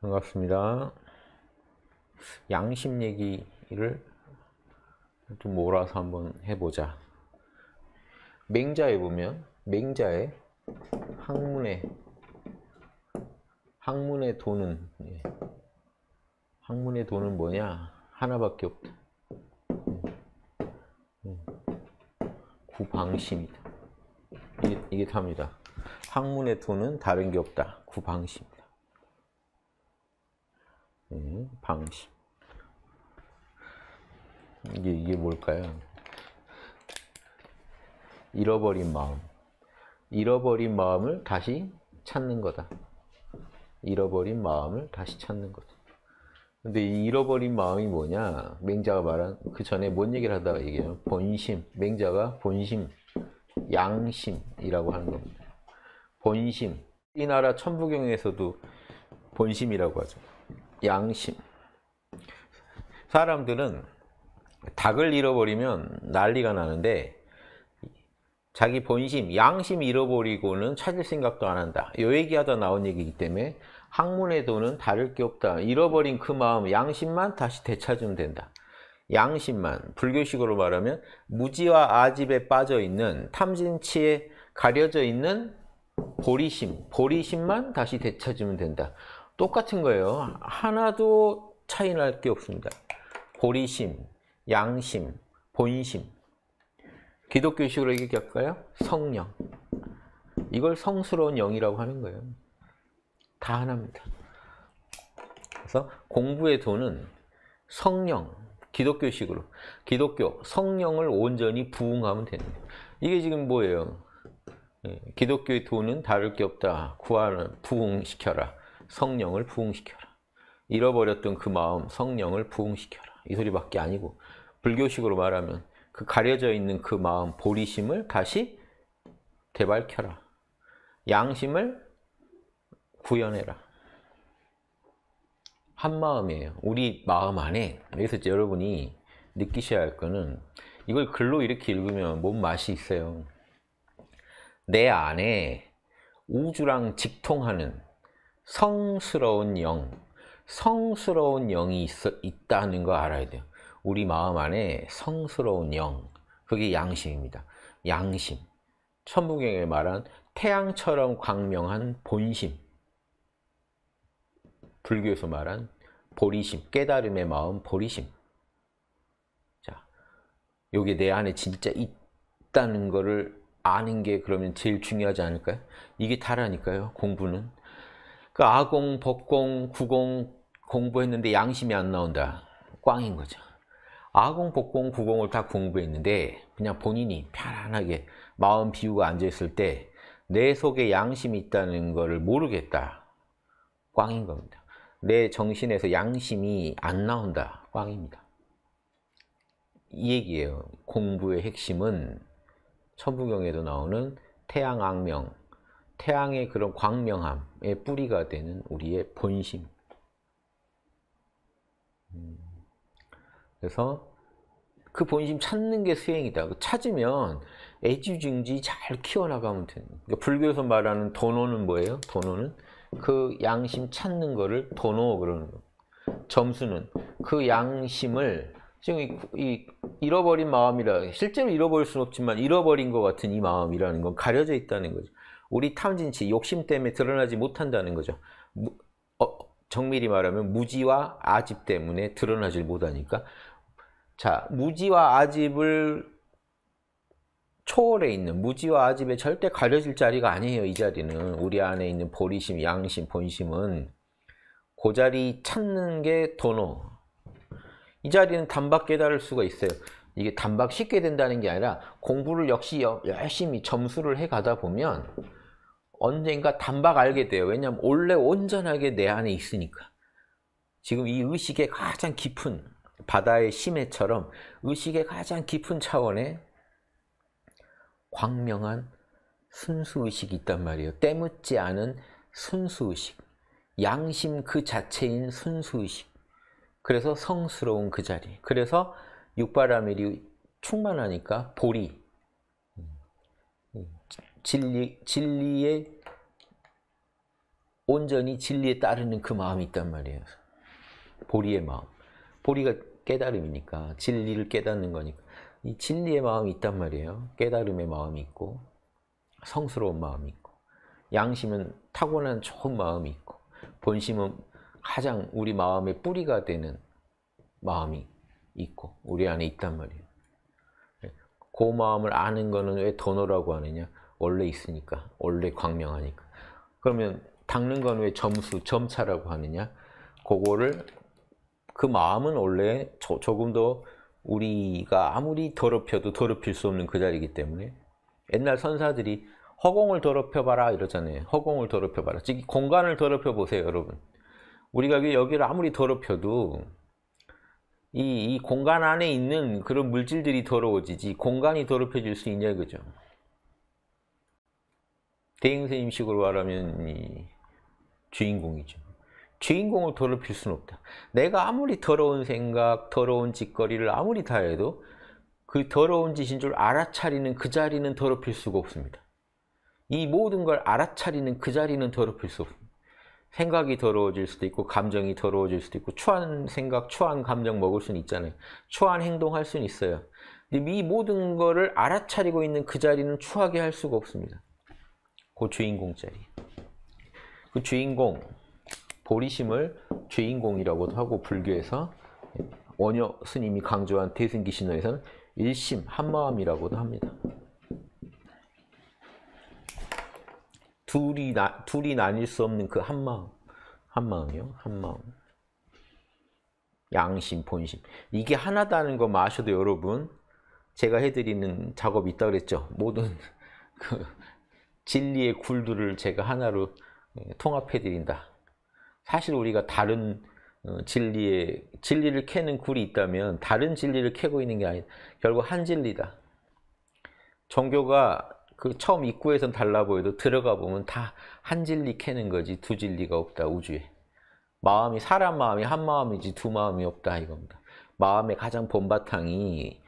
반갑습니다. 양심 얘기를 좀 몰아서 한번 해보자. 맹자에 보면 맹자의 학문의 학문의 예. 학문의 도는 뭐냐 하나밖에 없다. 음. 구방심이다. 이게, 이게 답니다. 학문의 도는 다른 게 없다. 구방심 이다. 음, 방심. 이게, 이게 뭘까요? 잃어버린 마음. 잃어버린 마음을 다시 찾는 거다. 잃어버린 마음을 다시 찾는 거다. 근데 이 잃어버린 마음이 뭐냐? 맹자가 말한 그 전에 뭔 얘기를 하다가 얘기해요. 본심. 맹자가 본심, 양심이라고 하는 겁니다. 본심. 이 나라 천부경에서도 본심이라고 하죠. 양심. 사람들은 닭을 잃어버리면 난리가 나는데 자기 본심, 양심 잃어버리고는 찾을 생각도 안 한다. 요 얘기하다 나온 얘기이기 때문에 학문의 도는 다를 게 없다. 잃어버린 그 마음, 양심만 다시 되찾으면 된다. 양심만, 불교식으로 말하면 무지와 아집에 빠져 있는 탐진치에 가려져 있는 보리심, 보리심만 다시 되찾으면 된다. 똑같은 거예요. 하나도 차이 날 게 없습니다. 보리심, 양심, 본심. 기독교식으로 얘기할까요? 성령. 이걸 성스러운 영이라고 하는 거예요. 다 하나입니다. 그래서 공부의 도는 성령, 기독교식으로 기독교, 성령을 온전히 부응하면 되는 거예요. 이게 지금 뭐예요? 예, 기독교의 도는 다를 게 없다. 구하는 부응시켜라. 성령을 부응시켜라. 잃어버렸던 그 마음, 성령을 부응시켜라. 이 소리밖에 아니고 불교식으로 말하면 그 가려져 있는 그 마음, 보리심을 다시 되밟혀라. 양심을 구현해라. 한 마음이에요. 우리 마음 안에 여기서 여러분이 느끼셔야 할 거는 이걸 글로 이렇게 읽으면 뭔 맛이 있어요. 내 안에 우주랑 직통하는 성스러운 영, 성스러운 영이 있어, 있다는 거 알아야 돼요. 우리 마음 안에 성스러운 영, 그게 양심입니다. 양심. 천부경에 말한 태양처럼 광명한 본심. 불교에서 말한 보리심, 깨달음의 마음, 보리심. 자, 요게 내 안에 진짜 있다는 거를 아는 게 그러면 제일 중요하지 않을까요? 이게 다라니까요, 공부는. 그 아공, 법공, 구공 공부했는데 양심이 안 나온다. 꽝인 거죠. 아공, 법공, 구공을 다 공부했는데 그냥 본인이 편안하게 마음 비우고 앉아있을 때 내 속에 양심이 있다는 것을 모르겠다. 꽝인 겁니다. 내 정신에서 양심이 안 나온다. 꽝입니다. 이 얘기예요. 공부의 핵심은 천부경에도 나오는 태양악명, 태양의 그런 광명함의 뿌리가 되는 우리의 본심. 음. 그래서 그 본심 찾는 게 수행이다. 찾으면 애지중지 잘 키워나가면 되는. 그러니까 불교에서 말하는 도노는 뭐예요? 도노는 그 양심 찾는 거를 도노 그러는 거. 점수는 그 양심을 지금 이, 이 잃어버린 마음이라 실제로 잃어버릴 수는 없지만 잃어버린 것 같은 이 마음이라는 건 가려져 있다는 거죠. 우리 탐진치, 욕심 때문에 드러나지 못한다는 거죠. 무, 어, 정밀히 말하면 무지와 아집 때문에 드러나질 못하니까 자 무지와 아집을 초월해 있는 무지와 아집에 절대 가려질 자리가 아니에요. 이 자리는 우리 안에 있는 보리심, 양심, 본심은 그 자리 찾는 게 도노. 이 자리는 단박 깨달을 수가 있어요. 이게 단박 쉽게 된다는 게 아니라 공부를 역시 열심히 점수를 해 가다 보면 언젠가 단박 알게 돼요. 왜냐하면 원래 온전하게 내 안에 있으니까. 지금 이 의식의 가장 깊은 바다의 심해처럼 의식의 가장 깊은 차원에 광명한 순수의식이 있단 말이에요. 때묻지 않은 순수의식. 양심 그 자체인 순수의식. 그래서 성스러운 그 자리. 그래서 육바라밀이 충만하니까 보리. 진리, 진리의 온전히 진리에 따르는 그 마음이 있단 말이에요. 보리의 마음. 보리가 깨달음이니까 진리를 깨닫는 거니까 이 진리의 마음이 있단 말이에요. 깨달음의 마음이 있고 성스러운 마음이 있고 양심은 타고난 좋은 마음이 있고 본심은 가장 우리 마음의 뿌리가 되는 마음이 있고 우리 안에 있단 말이에요. 그 마음을 아는 거는 왜 도노라고 하느냐? 원래 있으니까, 원래 광명하니까. 그러면 닦는 건 왜 점수, 점차라고 하느냐? 그거를 그 마음은 원래 조, 조금 더 우리가 아무리 더럽혀도 더럽힐 수 없는 그 자리이기 때문에 옛날 선사들이 허공을 더럽혀봐라 이러잖아요. 허공을 더럽혀봐라. 즉 공간을 더럽혀 보세요, 여러분. 우리가 여기를 아무리 더럽혀도 이, 이 공간 안에 있는 그런 물질들이 더러워지지 공간이 더럽혀질 수 있냐 그죠? 대행선생님식으로 말하면 이 주인공이죠. 주인공을 더럽힐 수는 없다. 내가 아무리 더러운 생각, 더러운 짓거리를 아무리 다 해도 그 더러운 짓인 줄 알아차리는 그 자리는 더럽힐 수가 없습니다. 이 모든 걸 알아차리는 그 자리는 더럽힐 수 없습니다. 생각이 더러워질 수도 있고 감정이 더러워질 수도 있고 추한 생각, 추한 감정 먹을 수는 있잖아요. 추한 행동할 수는 있어요. 근데 이 모든 거를 알아차리고 있는 그 자리는 추하게 할 수가 없습니다. 그 주인공 자리. 그 주인공, 보리심을 주인공이라고도 하고 불교에서 원효 스님이 강조한 대승기 신호에서는 일심, 한마음이라고도 합니다. 둘이, 나, 둘이 나뉠 수 없는 그 한마음. 한마음이요. 한마음. 양심, 본심. 이게 하나다는 거 마셔도 여러분, 제가 해드리는 작업이 있다 그랬죠. 모든 그 진리의 굴들을 제가 하나로 예, 통합해 드린다. 사실 우리가 다른 어, 진리의, 진리를 캐는 굴이 있다면 다른 진리를 캐고 있는 게 아니다. 결국 한 진리다. 종교가 그 처음 입구에선 달라 보여도 들어가 보면 다 한 진리 캐는 거지 두 진리가 없다 우주에 마음이 사람 마음이 한 마음이지 두 마음이 없다 이겁니다 마음의 가장 본바탕이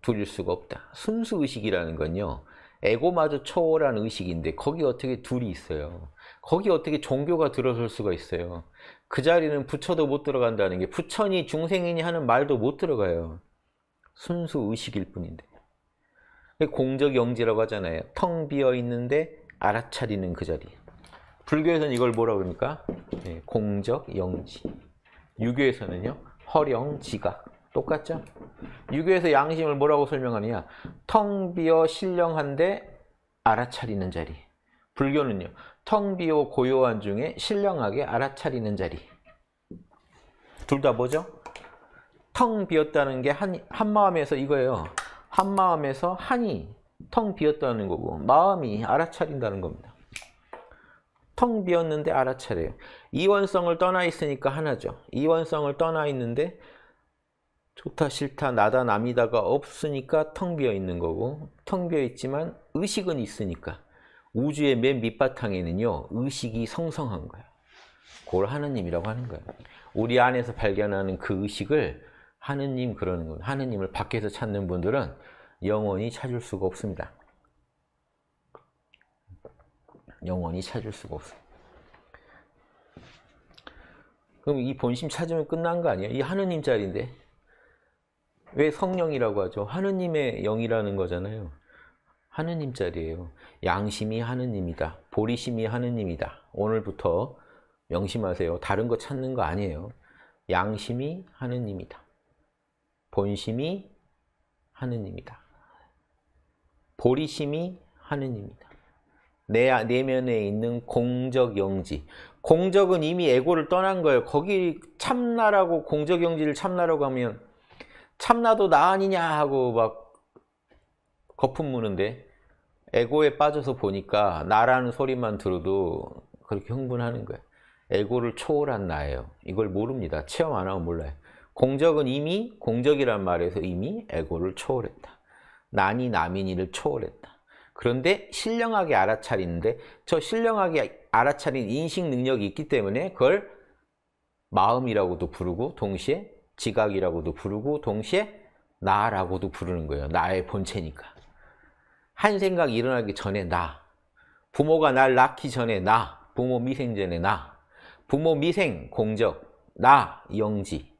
둘일 수가 없다 순수 의식이라는 건요 에고마저 초월한 의식인데 거기 어떻게 둘이 있어요 거기 어떻게 종교가 들어설 수가 있어요 그 자리는 부처도 못 들어간다는 게 부처니 중생이니 하는 말도 못 들어가요 순수 의식일 뿐인데 공적영지라고 하잖아요. 텅 비어 있는데 알아차리는 그 자리. 불교에서는 이걸 뭐라 그럽니까? 네, 공적영지. 유교에서는요. 허령지각. 똑같죠? 유교에서 양심을 뭐라고 설명하느냐? 텅 비어 신령한데 알아차리는 자리. 불교는요. 텅 비어 고요한 중에 신령하게 알아차리는 자리. 둘 다 뭐죠? 텅 비었다는 게 한, 한 마음에서 이거예요. 한 마음에서 한이 텅 비었다는 거고 마음이 알아차린다는 겁니다. 텅 비었는데 알아차려요. 이원성을 떠나 있으니까 하나죠. 이원성을 떠나 있는데 좋다 싫다 나다 남이다가 없으니까 텅 비어 있는 거고 텅 비어 있지만 의식은 있으니까 우주의 맨 밑바탕에는요 의식이 성성한 거예요. 그걸 하느님이라고 하는 거예요. 우리 안에서 발견하는 그 의식을 하느님 그러는 거예요. 하느님을 밖에서 찾는 분들은 영원히 찾을 수가 없습니다. 영원히 찾을 수가 없어요. 그럼 이 본심 찾으면 끝난 거 아니에요? 이 하느님 자리인데 왜 성령이라고 하죠? 하느님의 영이라는 거잖아요. 하느님 자리예요. 양심이 하느님이다. 보리심이 하느님이다. 오늘부터 명심하세요. 다른 거 찾는 거 아니에요. 양심이 하느님이다. 본심이 하느님이다. 보리심이 하느님이다. 내 내면에 있는 공적 영지. 공적은 이미 에고를 떠난 거예요. 거기 참나라고 공적 영지를 참나라고 하면 참나도 나 아니냐 하고 막 거품 무는데 에고에 빠져서 보니까 나라는 소리만 들어도 그렇게 흥분하는 거예요. 에고를 초월한 나예요. 이걸 모릅니다. 체험 안 하면 몰라요. 공적은 이미 공적이란 말에서 이미 에고를 초월했다. 난이 남인이를 초월했다. 그런데 신령하게 알아차리는데 저 신령하게 알아차린 인식 능력이 있기 때문에 그걸 마음이라고도 부르고 동시에 지각이라고도 부르고 동시에 나라고도 부르는 거예요. 나의 본체니까. 한 생각이 일어나기 전에 나. 부모가 날 낳기 전에 나. 부모 미생 전에 나. 부모 미생 공적 나 영지.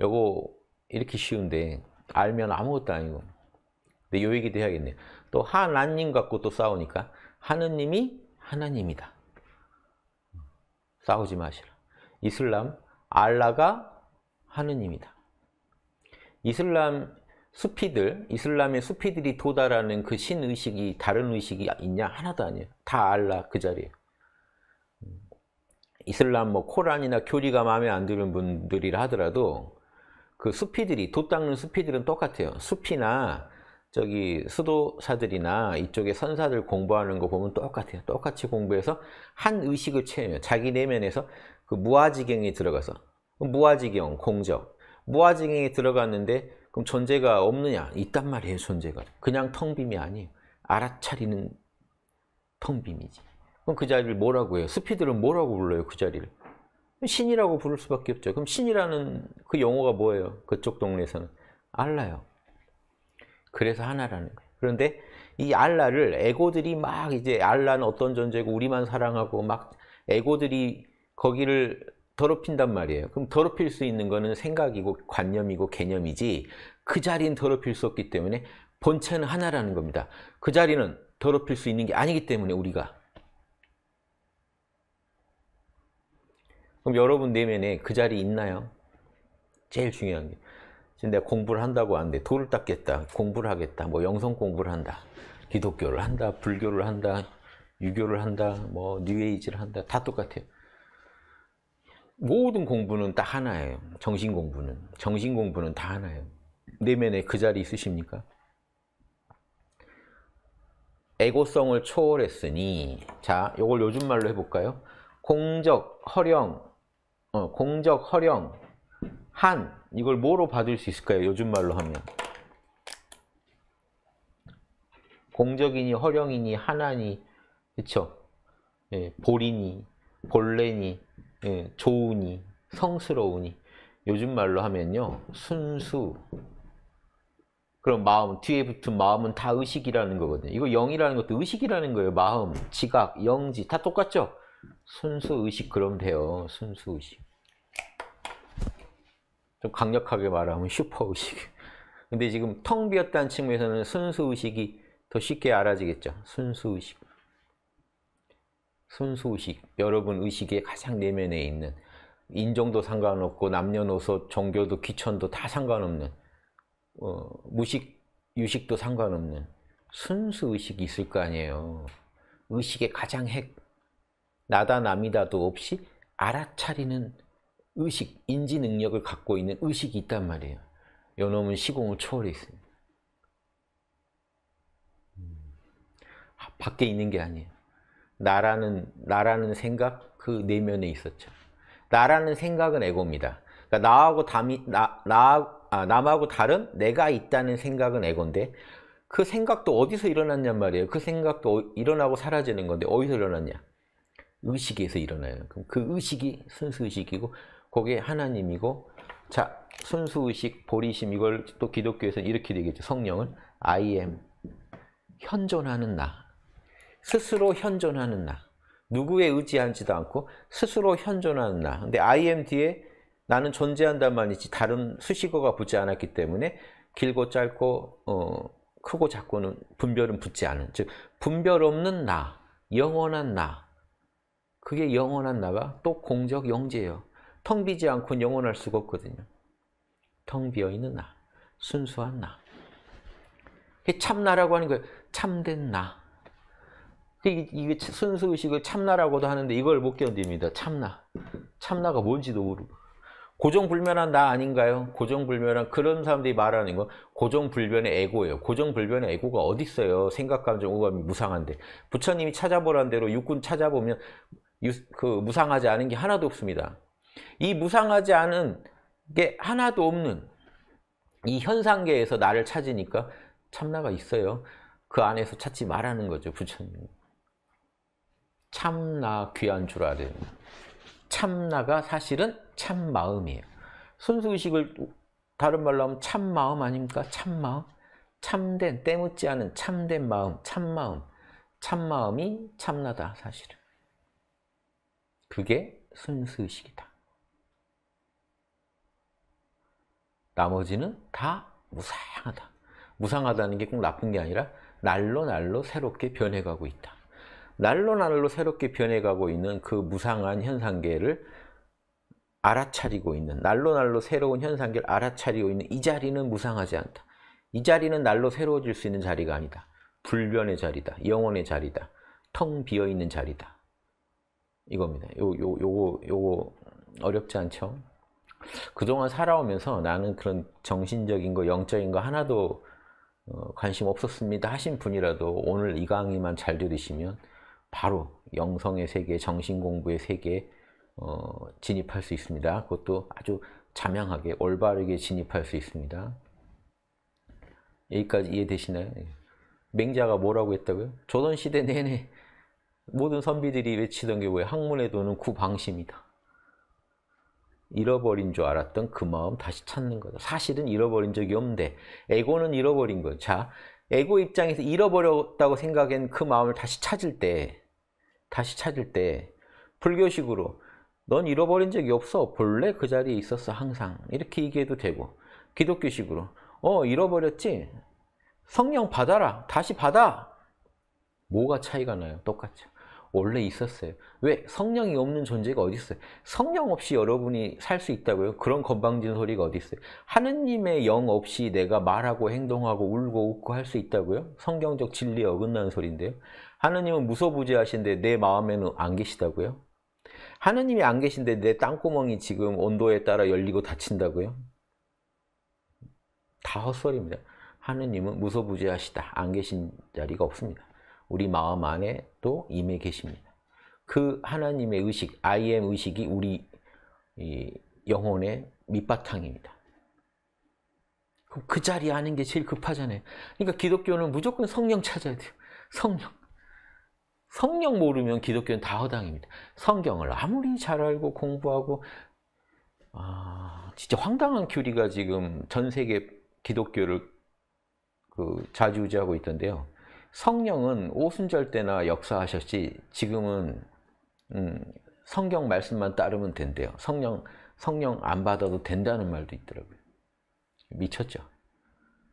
요거 이렇게 쉬운데 알면 아무것도 아니고. 근데 요 얘기도 해야겠네요. 또 하나님 갖고 또 싸우니까 하느님이 하나님이다. 싸우지 마시라. 이슬람 알라가 하느님이다. 이슬람 수피들, 이슬람의 수피들이 도달하는 그 신의식이 다른 의식이 있냐? 하나도 아니에요. 다 알라 그 자리에요. 이슬람 뭐 코란이나 교리가 마음에 안 드는 분들이라 하더라도 그 수피들이 돛 닦는 수피들은 똑같아요. 수피나 저기 수도사들이나 이쪽에 선사들 공부하는 거 보면 똑같아요. 똑같이 공부해서 한 의식을 채워요. 자기 내면에서 그 무아지경에 들어가서 무아지경, 공적 무아지경에 들어갔는데 그럼 존재가 없느냐? 있단 말이에요, 존재가. 그냥 텅 빔이 아니에요. 알아차리는 텅 빔이지. 그럼 그 자리를 뭐라고 해요? 스피들은 뭐라고 불러요, 그 자리를? 신이라고 부를 수밖에 없죠. 그럼 신이라는 그 용어가 뭐예요? 그쪽 동네에서는. 알라요. 그래서 하나라는 거예요. 그런데 이 알라를 에고들이 막 이제 알라는 어떤 존재고 우리만 사랑하고 막 에고들이 거기를 더럽힌단 말이에요. 그럼 더럽힐 수 있는 거는 생각이고 관념이고 개념이지 그 자리는 더럽힐 수 없기 때문에 본체는 하나라는 겁니다. 그 자리는 더럽힐 수 있는 게 아니기 때문에 우리가 그럼 여러분 내면에 그 자리 있나요? 제일 중요한 게 지금 내가 공부를 한다고 하는데 돌을 닦겠다, 공부를 하겠다, 뭐 영성 공부를 한다, 기독교를 한다, 불교를 한다, 유교를 한다, 뭐 뉴에이지를 한다, 다 똑같아요. 모든 공부는 다 하나예요. 정신 공부는. 정신 공부는 다 하나예요. 내면에 그 자리 있으십니까? 에고성을 초월했으니 자, 요걸 요즘 말로 해볼까요? 공적, 허령, 어, 공적, 허령, 한 이걸 뭐로 받을 수 있을까요? 요즘 말로 하면 공적이니 허령이니 하나니 그쵸? 예, 볼이니 본래니 예, 좋으니 성스러우니. 요즘 말로 하면요 순수. 그럼 마음 뒤에 붙은 마음은 다 의식이라는 거거든요. 이거 영이라는 것도 의식이라는 거예요. 마음, 지각, 영지. 다 똑같죠? 순수 의식 그럼 돼요. 순수 의식. 좀 강력하게 말하면 슈퍼 의식. 근데 지금 텅 비었다는 측면에서는 순수 의식이 더 쉽게 알아지겠죠? 순수 의식 순수의식, 여러분 의식의 가장 내면에 있는 인종도 상관없고 남녀노소, 종교도 귀천도 다 상관없는 어, 무식, 유식도 상관없는 순수의식이 있을 거 아니에요. 의식의 가장 핵, 나다 남이다도 없이 알아차리는 의식, 인지 능력을 갖고 있는 의식이 있단 말이에요. 요 놈은 시공을 초월해 있습니다. 음, 밖에 있는 게 아니에요. 나라는 나라는 생각 그 내면에 있었죠. 나라는 생각은 에고입니다. 그러니까 나하고 담이 나, 나 아, 남하고 다른 내가 있다는 생각은 에고인데 그 생각도 어디서 일어났냔 말이에요. 그 생각도 일어나고 사라지는 건데 어디서 일어났냐? 의식에서 일어나요. 그럼 그 의식이 순수 의식이고 그게 하나님이고 자 순수 의식 보리심 이걸 또 기독교에서는 이렇게 되겠죠. 성령은 I am 현존하는 나 스스로 현존하는 나. 누구에 의지하지도 않고 스스로 현존하는 나. 근데 I am 뒤에 나는 존재한단 말이지 다른 수식어가 붙지 않았기 때문에 길고 짧고 어, 크고 작고는 분별은 붙지 않은 즉 분별 없는 나, 영원한 나. 그게 영원한 나가 또 공적 영재예요. 텅 비지 않고 영원할 수가 없거든요. 텅 비어 있는 나, 순수한 나. 참나라고 하는 거예요. 참된 나. 이게 순수의식을 참나라고도 하는데 이걸 못 견딥니다. 참나. 참나가 뭔지도 모르고. 고정불변한 나 아닌가요? 고정불변한 그런 사람들이 말하는 건 고정불변의 에고예요. 고정불변의 에고가 어디 있어요? 생각, 감정, 오감이 무상한데. 부처님이 찾아보란 대로 육군 찾아보면 유, 그 무상하지 않은 게 하나도 없습니다. 이 무상하지 않은 게 하나도 없는 이 현상계에서 나를 찾으니까 참나가 있어요. 그 안에서 찾지 말라는 거죠, 부처님. 참나 귀한 줄 아는 참나가 사실은 참마음이에요. 순수의식을 다른 말로 하면 참마음 아닙니까? 참마음. 참된, 때묻지 않은 참된 마음, 참마음. 참마음이 참나다, 사실은. 그게 순수의식이다. 나머지는 다 무상하다. 무상하다는 게 꼭 나쁜 게 아니라 날로 날로 새롭게 변해가고 있다. 날로 날로 새롭게 변해가고 있는 그 무상한 현상계를 알아차리고 있는 날로 날로 새로운 현상계를 알아차리고 있는 이 자리는 무상하지 않다. 이 자리는 날로 새로워질 수 있는 자리가 아니다. 불변의 자리다. 영혼의 자리다. 텅 비어 있는 자리다. 이겁니다. 요, 요, 요거, 요거 어렵지 않죠? 그동안 살아오면서 나는 그런 정신적인 거, 영적인 거 하나도 어, 관심 없었습니다 하신 분이라도 오늘 이 강의만 잘 들으시면 바로 영성의 세계, 정신공부의 세계에 어, 진입할 수 있습니다. 그것도 아주 자명하게, 올바르게 진입할 수 있습니다. 여기까지 이해되시나요? 예. 맹자가 뭐라고 했다고요? 조선시대 내내 모든 선비들이 외치던 게 뭐예요? 학문의 도는 구방심이다. 잃어버린 줄 알았던 그 마음 다시 찾는 거다. 사실은 잃어버린 적이 없는데 에고는 잃어버린 거예요. 자, 에고 입장에서 잃어버렸다고 생각한 그 마음을 다시 찾을 때 다시 찾을 때 불교식으로 넌 잃어버린 적이 없어. 본래 그 자리에 있었어. 항상. 이렇게 얘기해도 되고 기독교식으로 어 잃어버렸지? 성령 받아라. 다시 받아. 뭐가 차이가 나요? 똑같죠. 원래 있었어요. 왜? 성령이 없는 존재가 어디 있어요? 성령 없이 여러분이 살 수 있다고요? 그런 건방진 소리가 어디 있어요? 하느님의 영 없이 내가 말하고 행동하고 울고 웃고 할 수 있다고요? 성경적 진리에 어긋나는 소리인데요. 하느님은 무소부지하신데 내 마음에는 안 계시다고요? 하느님이 안 계신데 내 땅구멍이 지금 온도에 따라 열리고 닫힌다고요? 다 헛소리입니다. 하느님은 무소부지하시다. 안 계신 자리가 없습니다. 우리 마음 안에 또 임해 계십니다. 그 하나님의 의식, I am 의식이 우리 영혼의 밑바탕입니다. 그 자리에 아는 게 제일 급하잖아요. 그러니까 기독교는 무조건 성령 찾아야 돼요. 성령. 성령 모르면 기독교는 다 허당입니다. 성경을 아무리 잘 알고 공부하고 아, 진짜 황당한 교리가 지금 전 세계 기독교를 그 자주지하고 있던데요. 성령은 오순절 때나 역사하셨지 지금은 음, 성경 말씀만 따르면 된대요. 성령 성령 안 받아도 된다는 말도 있더라고요. 미쳤죠.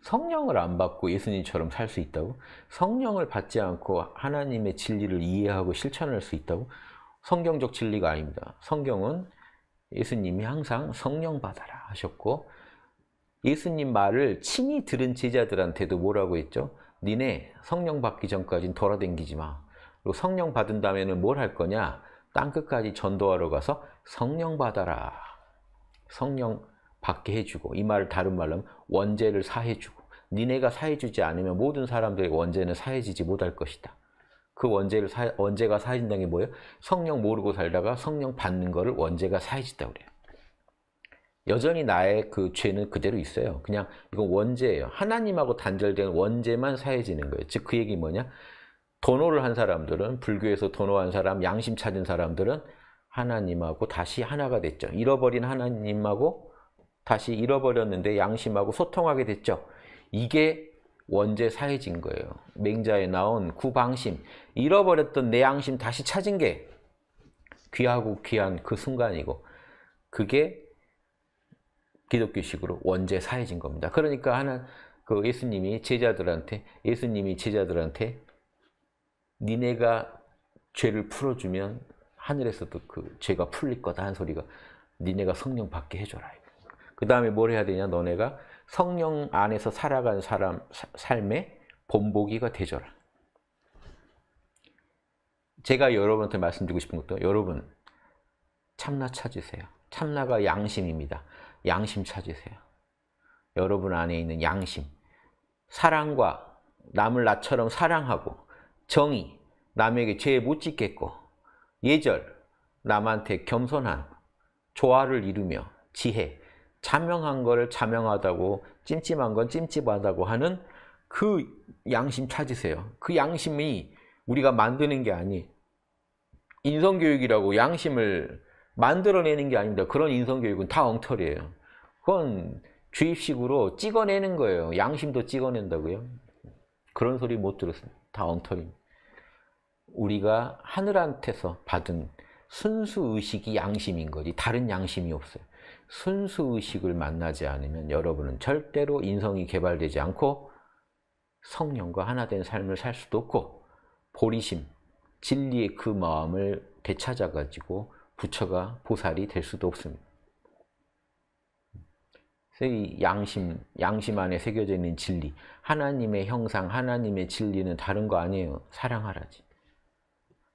성령을 안 받고 예수님처럼 살 수 있다고? 성령을 받지 않고 하나님의 진리를 이해하고 실천할 수 있다고? 성경적 진리가 아닙니다. 성경은 예수님이 항상 성령 받아라 하셨고 예수님 말을 친히 들은 제자들한테도 뭐라고 했죠? 니네 성령 받기 전까진 돌아댕기지 마. 그리고 성령 받은 다음에는 뭘 할 거냐? 땅끝까지 전도하러 가서 성령 받아라. 성령 받게 해주고 이 말을 다른 말로 하면 원죄를 사해주고 니네가 사해주지 않으면 모든 사람들의 원죄는 사해지지 못할 것이다. 그 원죄를 사, 원죄가 사해진다는 게 뭐예요? 성령 모르고 살다가 성령 받는 거를 원죄가 사해진다고 그래요. 여전히 나의 그 죄는 그대로 있어요. 그냥 이건 원죄예요. 하나님하고 단절된 원죄만 사해지는 거예요. 즉 그 얘기 뭐냐? 도노를 한 사람들은 불교에서 도노한 사람, 양심 찾은 사람들은 하나님하고 다시 하나가 됐죠. 잃어버린 하나님하고 다시 잃어버렸는데 양심하고 소통하게 됐죠. 이게 원죄 사해진 거예요. 맹자에 나온 구방심, 잃어버렸던 내 양심 다시 찾은 게 귀하고 귀한 그 순간이고 그게 기독교식으로 원죄 사해진 겁니다. 그러니까 하나 그 예수님이 제자들한테 예수님이 제자들한테 니네가 죄를 풀어주면 하늘에서도 그 죄가 풀릴 거다 한 소리가 니네가 성령 받게 해줘라. 그 다음에 뭘 해야 되냐? 너네가 성령 안에서 살아간 사람 삶의 본보기가 되줘라. 제가 여러분한테 말씀드리고 싶은 것도 여러분 참나 찾으세요. 참나가 양심입니다. 양심 찾으세요. 여러분 안에 있는 양심. 사랑과 남을 나처럼 사랑하고 정의, 남에게 죄 못 짓겠고 예절, 남한테 겸손한 조화를 이루며 지혜, 자명한 거를 자명하다고 찜찜한 건 찜찜하다고 하는 그 양심 찾으세요. 그 양심이 우리가 만드는 게 아니 인성교육이라고 양심을 만들어내는 게 아닙니다. 그런 인성교육은 다 엉터리예요. 그건 주입식으로 찍어내는 거예요. 양심도 찍어낸다고요. 그런 소리 못 들었습니다. 다 엉터리. 우리가 하늘한테서 받은 순수 의식이 양심인 거지 다른 양심이 없어요. 순수 의식을 만나지 않으면 여러분은 절대로 인성이 개발되지 않고 성령과 하나 된 삶을 살 수도 없고 보리심, 진리의 그 마음을 되찾아 가지고 부처가 보살이 될 수도 없습니다. 이 양심, 양심 안에 새겨져 있는 진리, 하나님의 형상, 하나님의 진리는 다른 거 아니에요. 사랑하라지.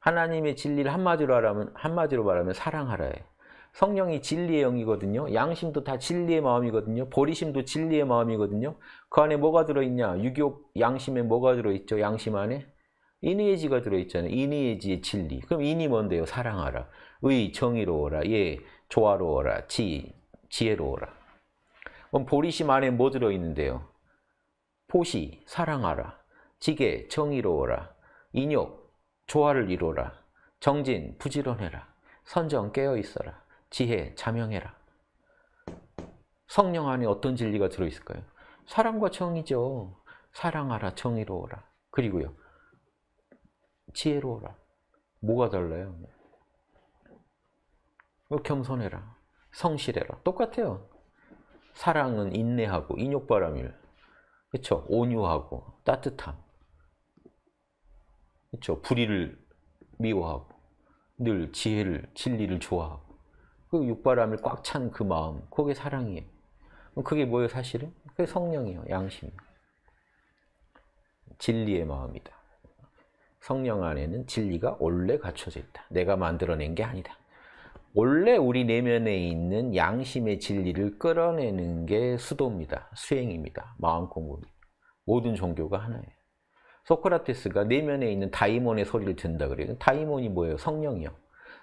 하나님의 진리를 한마디로 말하면 한마디로 말하면 사랑하라예요. 성령이 진리의 영이거든요. 양심도 다 진리의 마음이거든요. 보리심도 진리의 마음이거든요. 그 안에 뭐가 들어있냐? 유교 양심에 뭐가 들어있죠? 양심 안에 이니에지가 들어있잖아요. 이니에지의 진리. 그럼 인이 뭔데요? 사랑하라. 의, 정의로워라. 예, 조화로워라. 지, 지혜로워라. 그럼 보리심 안에 뭐 들어있는데요? 포시, 사랑하라. 지게, 정의로워라. 인욕, 조화를 이루어라. 정진, 부지런해라. 선정, 깨어있어라. 지혜, 자명해라. 성령 안에 어떤 진리가 들어있을까요? 사랑과 정의죠. 사랑하라, 정의로워라. 그리고요. 지혜로워라. 뭐가 달라요? 뭐 겸손해라. 성실해라. 똑같아요. 사랑은 인내하고 인욕바람일. 그렇죠? 온유하고 따뜻함. 그렇죠? 불의를 미워하고 늘 지혜를 진리를 좋아하고 그 육바람을 꽉 찬 그 마음 그게 사랑이에요. 그게 뭐예요 사실은? 그게 성령이에요. 양심. 진리의 마음이다. 성령 안에는 진리가 원래 갖춰져 있다. 내가 만들어낸 게 아니다. 원래 우리 내면에 있는 양심의 진리를 끌어내는 게 수도입니다. 수행입니다. 마음 공부입니다. 모든 종교가 하나예요. 소크라테스가 내면에 있는 다이몬의 소리를 듣는다 그래요. 다이몬이 뭐예요? 성령이요.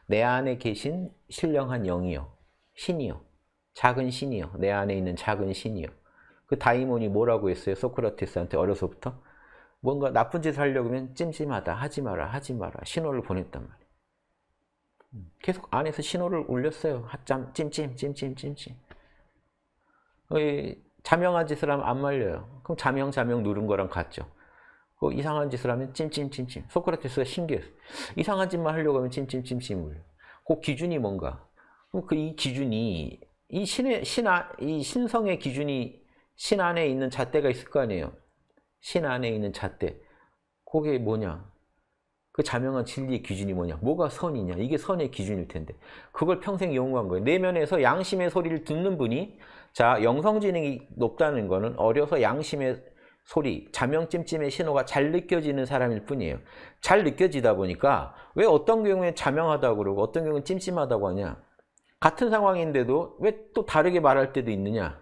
내 안에 계신 신령한 영이요. 신이요. 작은 신이요. 내 안에 있는 작은 신이요. 그 다이몬이 뭐라고 했어요? 소크라테스한테 어려서부터? 뭔가 나쁜 짓을 하려고 하면 찜찜하다, 하지 마라, 하지 마라 신호를 보냈단 말이에요. 음, 계속 안에서 신호를 울렸어요. 핫잠, 찜찜, 찜찜, 찜찜. 자명한 짓을 하면 안 말려요. 그럼 자명, 자명 누른 거랑 같죠. 그 이상한 짓을 하면 찜찜, 찜찜. 소크라테스가 신기했어. 이상한 짓만 하려고 하면 찜찜, 찜찜 울려. 그 기준이 뭔가? 그 이 기준이 이 신의 신아 이 신성의 기준이 신 안에 있는 잣대가 있을 거 아니에요. 신 안에 있는 잣대. 그게 뭐냐? 그 자명한 진리의 기준이 뭐냐? 뭐가 선이냐? 이게 선의 기준일 텐데. 그걸 평생 연구한 거예요. 내면에서 양심의 소리를 듣는 분이 자, 영성지능이 높다는 거는 어려서 양심의 소리, 자명찜찜의 신호가 잘 느껴지는 사람일 뿐이에요. 잘 느껴지다 보니까 왜 어떤 경우에 자명하다고 그러고 어떤 경우는 찜찜하다고 하냐? 같은 상황인데도 왜 또 다르게 말할 때도 있느냐?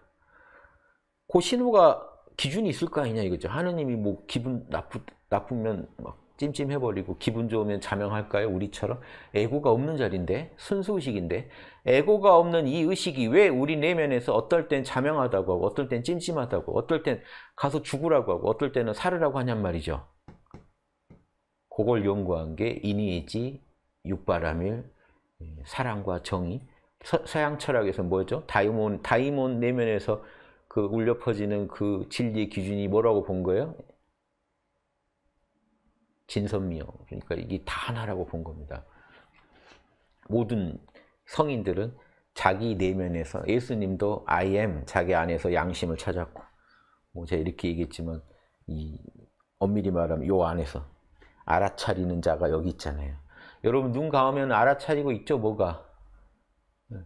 그 신호가 기준이 있을 거 아니냐 이거죠. 하느님이 뭐 기분 나쁘, 나쁘면 막 찜찜해버리고 기분 좋으면 자명할까요? 우리처럼 에고가 없는 자리인데 순수의식인데 에고가 없는 이 의식이 왜 우리 내면에서 어떨 땐 자명하다고 하고 어떨 땐 찜찜하다고 어떨 땐 가서 죽으라고 하고 어떨 때는 살으라고 하냔 말이죠. 그걸 연구한 게 이니에지, 육바라밀, 사랑과 정의 서, 양 철학에서 뭐죠? 다이몬, 다이몬 내면에서 그 울려 퍼지는 그 진리의 기준이 뭐라고 본 거예요? 진선미요. 그러니까 이게 다 하나라고 본 겁니다. 모든 성인들은 자기 내면에서 예수님도 I am 자기 안에서 양심을 찾았고 뭐 제가 이렇게 얘기했지만 이 엄밀히 말하면 요 안에서 알아차리는 자가 여기 있잖아요. 여러분 눈 감으면 알아차리고 있죠 뭐가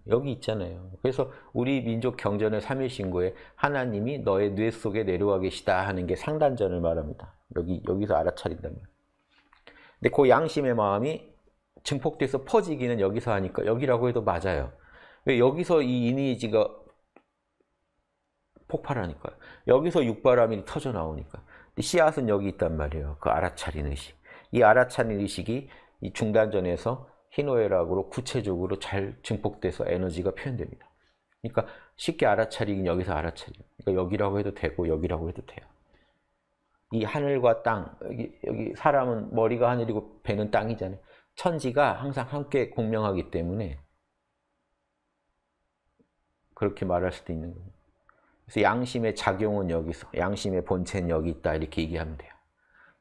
여기 있잖아요. 그래서 우리 민족 경전의 3일 신고에 하나님이 너의 뇌 속에 내려와 계시다 하는 게 상단전을 말합니다. 여기 여기서 알아차린다면. 근데 그 양심의 마음이 증폭돼서 퍼지기는 여기서 하니까 여기라고 해도 맞아요. 왜 여기서 이 이니지가 폭발하니까요. 여기서 육바람이 터져 나오니까. 씨앗은 여기 있단 말이에요. 그 알아차린 의식. 이 알아차린 의식이 이 중단전에서 희노애락으로 구체적으로 잘 증폭돼서 에너지가 표현됩니다. 그러니까 쉽게 알아차리긴 여기서 알아차려. 그러니까 여기라고 해도 되고 여기라고 해도 돼요. 이 하늘과 땅, 여기, 여기 사람은 머리가 하늘이고 배는 땅이잖아요. 천지가 항상 함께 공명하기 때문에 그렇게 말할 수도 있는 거예요. 그래서 양심의 작용은 여기서, 양심의 본체는 여기 있다 이렇게 얘기하면 돼요.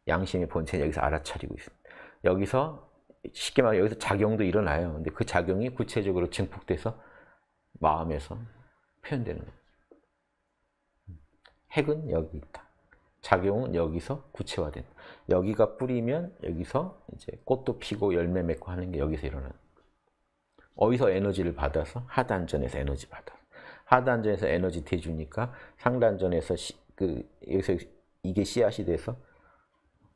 양심의 본체는 여기서 알아차리고 있습니다. 여기서 쉽게 말하면 여기서 작용도 일어나요. 근데 그 작용이 구체적으로 증폭돼서 마음에서 표현되는 거예요. 핵은 여기 있다. 작용은 여기서 구체화된다. 여기가 뿌리면 여기서 이제 꽃도 피고 열매 맺고 하는 게 여기서 일어나는 어디서 에너지를 받아서 하단전에서 에너지 받아. 하단전에서 에너지 대주니까 상단전에서 시, 그 여기서 이게 씨앗이 돼서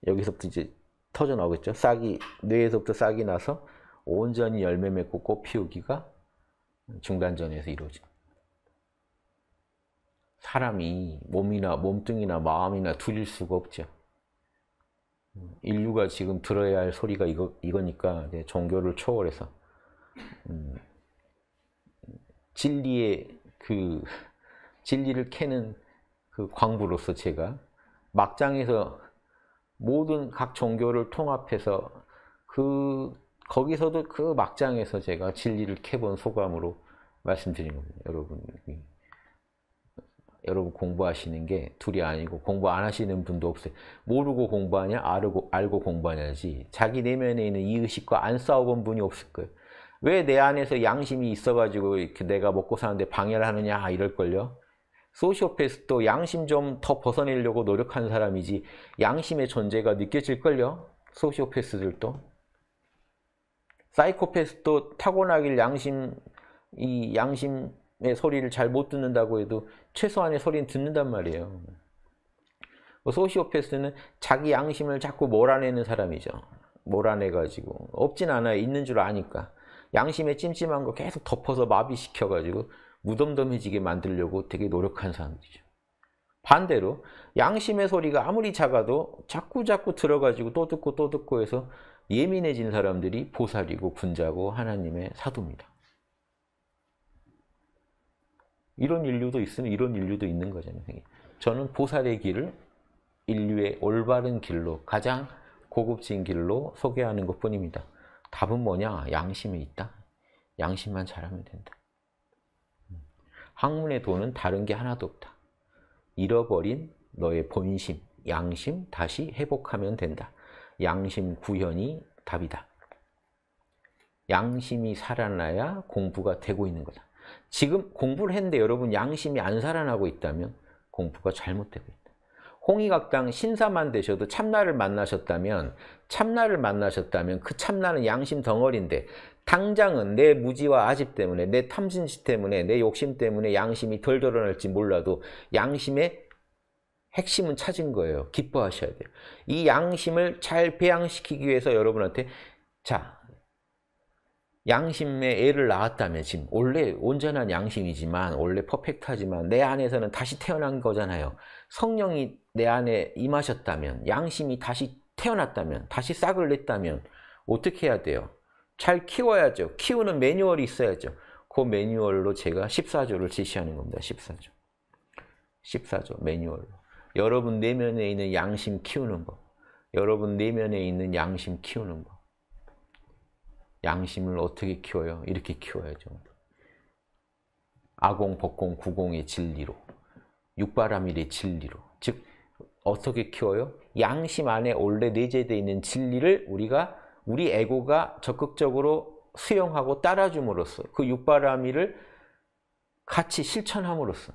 여기서부터 이제 터져 나오겠죠. 싹이 뇌에서부터 싹이 나서 온전히 열매 맺고 꽃 피우기가 중단전에서 이루어집니다. 사람이 몸이나 몸뚱이나 마음이나 둘일 수가 없죠. 인류가 지금 들어야 할 소리가 이거, 이거니까 종교를 초월해서 음, 진리의 그 진리를 캐는 그 광부로서 제가 막장에서 모든 각 종교를 통합해서 그 거기서도 그 막장에서 제가 진리를 캐본 소감으로 말씀드린 겁니다. 여러분 여러분 공부하시는 게 둘이 아니고 공부 안 하시는 분도 없어요. 모르고 공부하냐, 알고, 알고 공부하냐지. 자기 내면에 있는 이 의식과 안 싸워본 분이 없을 거예요. 왜 내 안에서 양심이 있어가지고 이렇게 내가 먹고 사는데 방해를 하느냐, 이럴걸요. 소시오패스도 양심 좀 더 벗어내려고 노력하는 사람이지 양심의 존재가 느껴질걸요. 소시오패스들도. 사이코패스도 타고나길 양심, 이 양심, 의 소리를 잘 못 듣는다고 해도 최소한의 소리는 듣는단 말이에요. 뭐 소시오패스는 자기 양심을 자꾸 몰아내는 사람이죠. 몰아내가지고 없진 않아요. 있는 줄 아니까. 양심에 찜찜한 거 계속 덮어서 마비시켜가지고 무덤덤해지게 만들려고 되게 노력한 사람들이죠. 반대로 양심의 소리가 아무리 작아도 자꾸 자꾸 들어가지고 또 듣고 또 듣고 해서 예민해진 사람들이 보살이고 군자고 하나님의 사도입니다. 이런 인류도 있으면 이런 인류도 있는 거잖아요. 저는 보살의 길을 인류의 올바른 길로 가장 고급진 길로 소개하는 것 뿐입니다. 답은 뭐냐? 양심에 있다. 양심만 잘하면 된다. 학문의 돈은 다른 게 하나도 없다. 잃어버린 너의 본심, 양심 다시 회복하면 된다. 양심 구현이 답이다. 양심이 살아나야 공부가 되고 있는 거다. 지금 공부를 했는데 여러분 양심이 안 살아나고 있다면 공부가 잘못되고 있다. 홍익학당 신사만 되셔도 참나를 만나셨다면 참나를 만나셨다면 그 참나는 양심 덩어리인데 당장은 내 무지와 아집 때문에 내 탐진치 때문에 내 욕심 때문에 양심이 덜 드러날지 몰라도 양심의 핵심은 찾은 거예요. 기뻐하셔야 돼요. 이 양심을 잘 배양시키기 위해서 여러분한테 자 양심의 애를 낳았다면 지금 원래 온전한 양심이지만 원래 퍼펙트하지만 내 안에서는 다시 태어난 거잖아요. 성령이 내 안에 임하셨다면 양심이 다시 태어났다면 다시 싹을 냈다면 어떻게 해야 돼요? 잘 키워야죠. 키우는 매뉴얼이 있어야죠. 그 매뉴얼로 제가 14조를 제시하는 겁니다. 14조. 14조 매뉴얼로. 여러분 내면에 있는 양심 키우는 법. 여러분 내면에 있는 양심 키우는 법. 양심을 어떻게 키워요? 이렇게 키워야죠. 아공, 법공, 구공의 진리로 육바라밀의 진리로 즉 어떻게 키워요? 양심 안에 원래 내재되어 있는 진리를 우리가 우리 에고가 적극적으로 수용하고 따라줌으로써 그 육바라밀을 같이 실천함으로써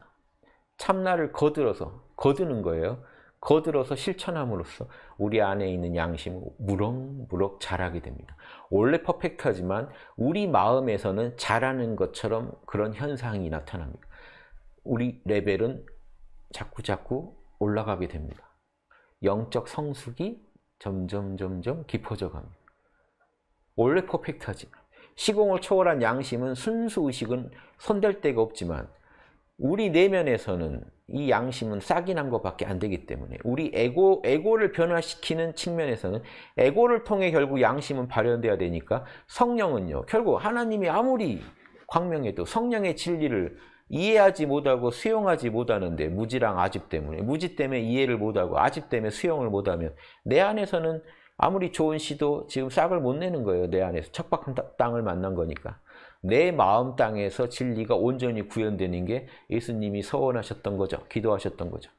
참나를 거들어서 거두는 거예요. 거들어서 실천함으로써 우리 안에 있는 양심은 무럭무럭 자라게 됩니다. 원래 퍼펙트하지만 우리 마음에서는 자라는 것처럼 그런 현상이 나타납니다. 우리 레벨은 자꾸자꾸 올라가게 됩니다. 영적 성숙이 점점 점점 깊어져 갑니다. 원래 퍼펙트하지만 시공을 초월한 양심은 순수 의식은 손댈 데가 없지만 우리 내면에서는 이 양심은 싹이 난 것밖에 안 되기 때문에 우리 에고, 에고를 변화시키는 측면에서는 에고를 통해 결국 양심은 발현돼야 되니까 성령은요 결국 하나님이 아무리 광명해도 성령의 진리를 이해하지 못하고 수용하지 못하는데 무지랑 아집 때문에 무지 때문에 이해를 못하고 아집 때문에 수용을 못하면 내 안에서는 아무리 좋은 시도 지금 싹을 못 내는 거예요 내 안에서. 척박한 땅을 만난 거니까 내 마음 땅에서 진리가 온전히 구현되는 게 예수님이 서원하셨던 거죠. 기도하셨던 거죠.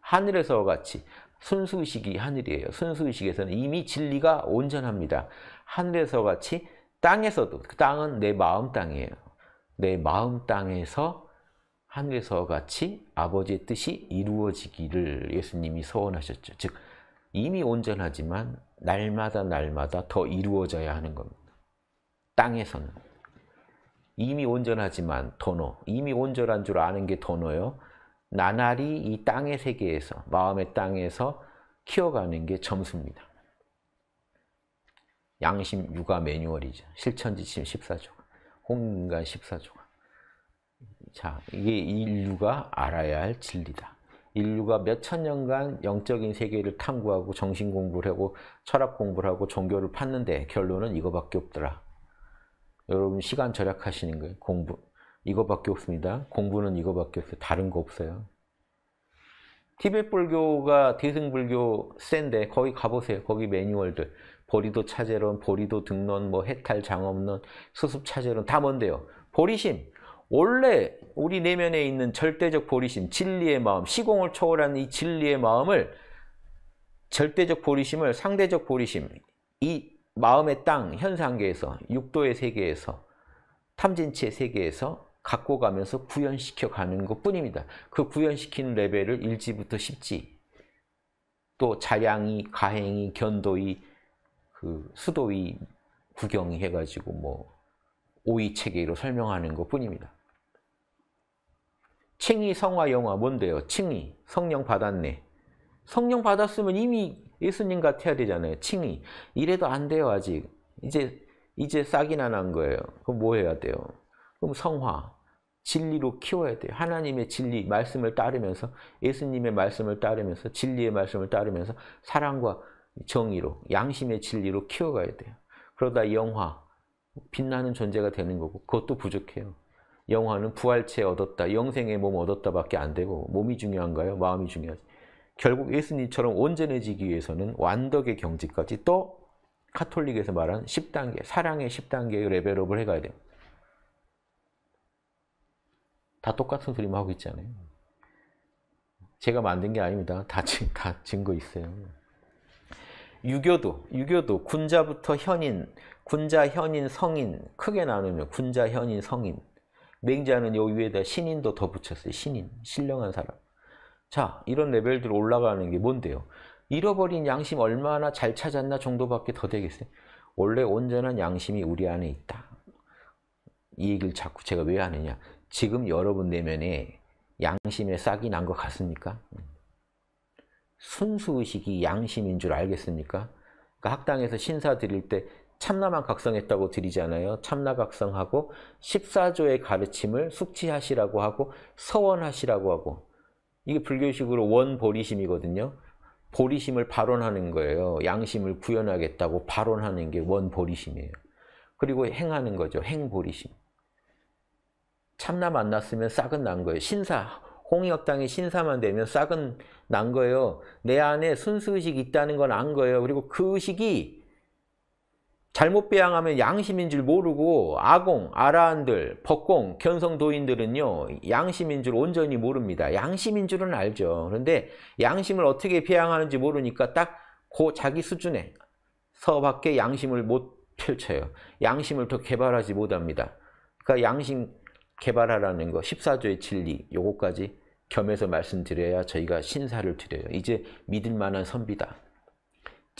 하늘에서와 같이 순수의식이 하늘이에요. 순수의식에서는 이미 진리가 온전합니다. 하늘에서 같이 땅에서도 그 땅은 내 마음 땅이에요. 내 마음 땅에서 하늘에서 같이 아버지의 뜻이 이루어지기를 예수님이 소원하셨죠. 즉 이미 온전하지만 날마다 날마다 더 이루어져야 하는 겁니다. 땅에서는 이미 온전하지만 더너 이미 온전한 줄 아는 게 더너요. 나날이 이 땅의 세계에서 마음의 땅에서 키워가는 게 점수입니다. 양심 육아 매뉴얼이죠. 실천지침 14조가. 홍인간 14조가. 자, 이게 인류가 알아야 할 진리다. 인류가 몇 천 년간 영적인 세계를 탐구하고 정신 공부를 하고 철학 공부를 하고 종교를 팠는데 결론은 이거밖에 없더라. 여러분 시간 절약하시는 거예요. 공부. 이거밖에 없습니다. 공부는 이거밖에 없어요. 다른 거 없어요. 티베트 불교가 대승 불교 센데 거기 가보세요. 거기 매뉴얼들. 보리도 차제론, 보리도 등론, 뭐 해탈 장업론, 수습 차제론 다 뭔데요? 보리심. 원래 우리 내면에 있는 절대적 보리심, 진리의 마음, 시공을 초월한 이 진리의 마음을 절대적 보리심을 상대적 보리심, 이 마음의 땅, 현상계에서, 육도의 세계에서, 탐진치의 세계에서 갖고 가면서 구현시켜 가는 것 뿐입니다. 그 구현시키는 레벨을 1지부터 10지, 또 자량이, 가행이, 견도이, 그 수도이, 구경이 해가지고 뭐 오이 체계로 설명하는 것 뿐입니다. 칭이 성화 영화 뭔데요? 칭이 성령 받았네. 성령 받았으면 이미 예수님 같아야 되잖아요. 칭이 이래도 안 돼요 아직. 이제 이제 싹이나 난 거예요. 그럼 뭐 해야 돼요? 그럼 성화 진리로 키워야 돼요. 하나님의 진리 말씀을 따르면서 예수님의 말씀을 따르면서 진리의 말씀을 따르면서 사랑과 정의로 양심의 진리로 키워가야 돼요. 그러다 영화 빛나는 존재가 되는 거고 그것도 부족해요. 영화는 부활체 얻었다, 영생의 몸 얻었다 밖에 안 되고 몸이 중요한가요? 마음이 중요하지. 결국 예수님처럼 온전해지기 위해서는 완덕의 경지까지 또 카톨릭에서 말하는 10단계, 사랑의 10단계의 레벨업을 해가야 돼요. 다 똑같은 소리만 하고 있잖아요. 제가 만든 게 아닙니다. 다, 다 증거 있어요. 유교도, 유교도 군자부터 현인, 군자, 현인, 성인 크게 나누면 군자, 현인, 성인 맹자는 요 위에다 신인도 더 붙였어요. 신인, 신령한 사람. 자, 이런 레벨들 올라가는 게 뭔데요? 잃어버린 양심 얼마나 잘 찾았나 정도밖에 더 되겠어요. 원래 온전한 양심이 우리 안에 있다. 이 얘기를 자꾸 제가 왜 하느냐. 지금 여러분 내면에 양심의 싹이 난 것 같습니까? 순수의식이 양심인 줄 알겠습니까? 그러니까 학당에서 신사 드릴 때 참나만 각성했다고 드리잖아요. 참나 각성하고 14조의 가르침을 숙지하시라고 하고 서원하시라고 하고 이게 불교식으로 원보리심이거든요. 보리심을 발언하는 거예요. 양심을 구현하겠다고 발언하는 게 원보리심이에요. 그리고 행하는 거죠. 행보리심. 참나 만났으면 싹은 난 거예요. 신사, 홍익학당이 신사만 되면 싹은 난 거예요. 내 안에 순수의식이 있다는 건 안 거예요. 그리고 그 의식이 잘못 배양하면 양심인 줄 모르고 아공, 아라한들, 법공, 견성도인들은요. 양심인 줄 온전히 모릅니다. 양심인 줄은 알죠. 그런데 양심을 어떻게 배양하는지 모르니까 딱 그 자기 수준에 서밖에 양심을 못 펼쳐요. 양심을 더 개발하지 못합니다. 그러니까 양심 개발하라는 거 14조의 진리 요거까지 겸해서 말씀드려야 저희가 신사를 드려요. 이제 믿을 만한 선비다.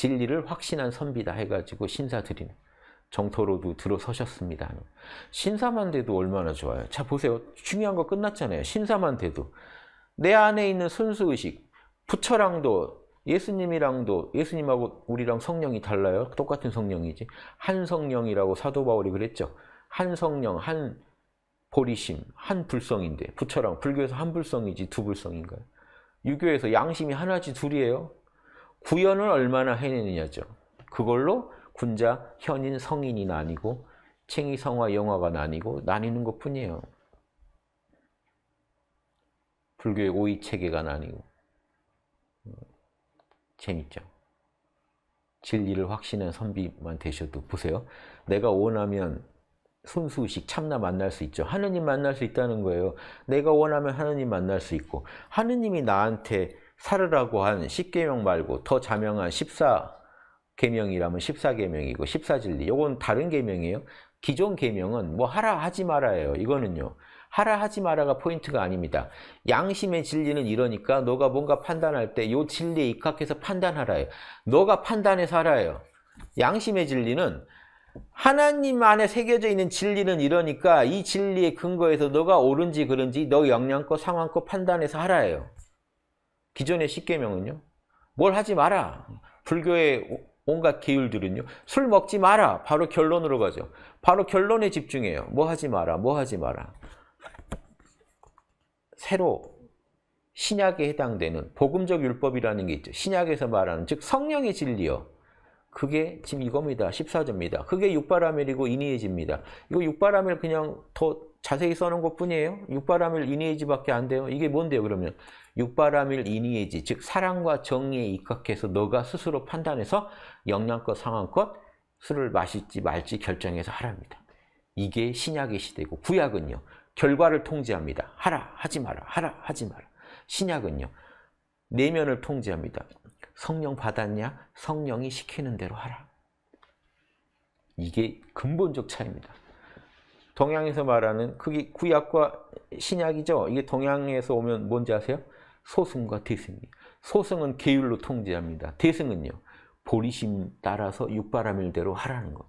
진리를 확신한 선비다 해가지고 신사 드리는 정토로도 들어서셨습니다. 신사만 돼도 얼마나 좋아요. 자 보세요. 중요한 거 끝났잖아요. 신사만 돼도 내 안에 있는 순수의식 부처랑도 예수님이랑도 예수님하고 우리랑 성령이 달라요. 똑같은 성령이지. 한 성령이라고 사도 바울이 그랬죠. 한 성령, 한 보리심, 한 불성인데 부처랑 불교에서 한 불성이지 두 불성인가요? 유교에서 양심이 하나지 둘이에요. 구현을 얼마나 해내느냐죠. 그걸로 군자, 현인, 성인이 나뉘고 챙이, 성화, 영화가 나뉘고 나뉘는 것 뿐이에요. 불교의 오이 체계가 나뉘고 재밌죠. 진리를 확신한 선비만 되셔도 보세요. 내가 원하면 순수의식 참나 만날 수 있죠. 하느님 만날 수 있다는 거예요. 내가 원하면 하느님 만날 수 있고 하느님이 나한테 살으라고 한 10계명 말고 더 자명한 14계명이라면 14계명이고 14진리. 요건 다른 계명이에요. 기존 계명은 뭐 하라 하지 말아요. 이거는요. 하라 하지 마라가 포인트가 아닙니다. 양심의 진리는 이러니까 너가 뭔가 판단할 때 요 진리에 입각해서 판단하라요. 너가 판단해서 하라요. 양심의 진리는 하나님 안에 새겨져 있는 진리는 이러니까 이 진리의 근거에서 너가 옳은지 그른지 너 역량껏 상황껏 판단해서 하라예요. 기존의 십계명은요. 뭘 하지 마라. 불교의 온갖 계율들은요. 술 먹지 마라. 바로 결론으로 가죠. 바로 결론에 집중해요. 뭐 하지 마라. 뭐 하지 마라. 새로 신약에 해당되는 복음적 율법이라는 게 있죠. 신약에서 말하는 즉 성령의 진리요. 그게 지금 이겁니다. 14조입니다. 그게 육바라밀이고 이니에지입니다. 이거 육바라밀 그냥 더 자세히 써놓은 것 뿐이에요. 육바라밀 이니에지밖에 안 돼요. 이게 뭔데요 그러면? 육바라밀 이니에지 즉 사랑과 정의에 입각해서 너가 스스로 판단해서 영양껏 상황껏 술을 마실지 말지 결정해서 하랍니다. 이게 신약의 시대고 구약은요. 결과를 통제합니다. 하라, 하지 마라, 하라, 하지 마라. 신약은요. 내면을 통제합니다. 성령 받았냐? 성령이 시키는 대로 하라. 이게 근본적 차이입니다. 동양에서 말하는 그게 구약과 신약이죠. 이게 동양에서 오면 뭔지 아세요? 소승과 대승이. 소승은 계율로 통제합니다. 대승은요. 보리심 따라서 육바라밀대로 하라는 것.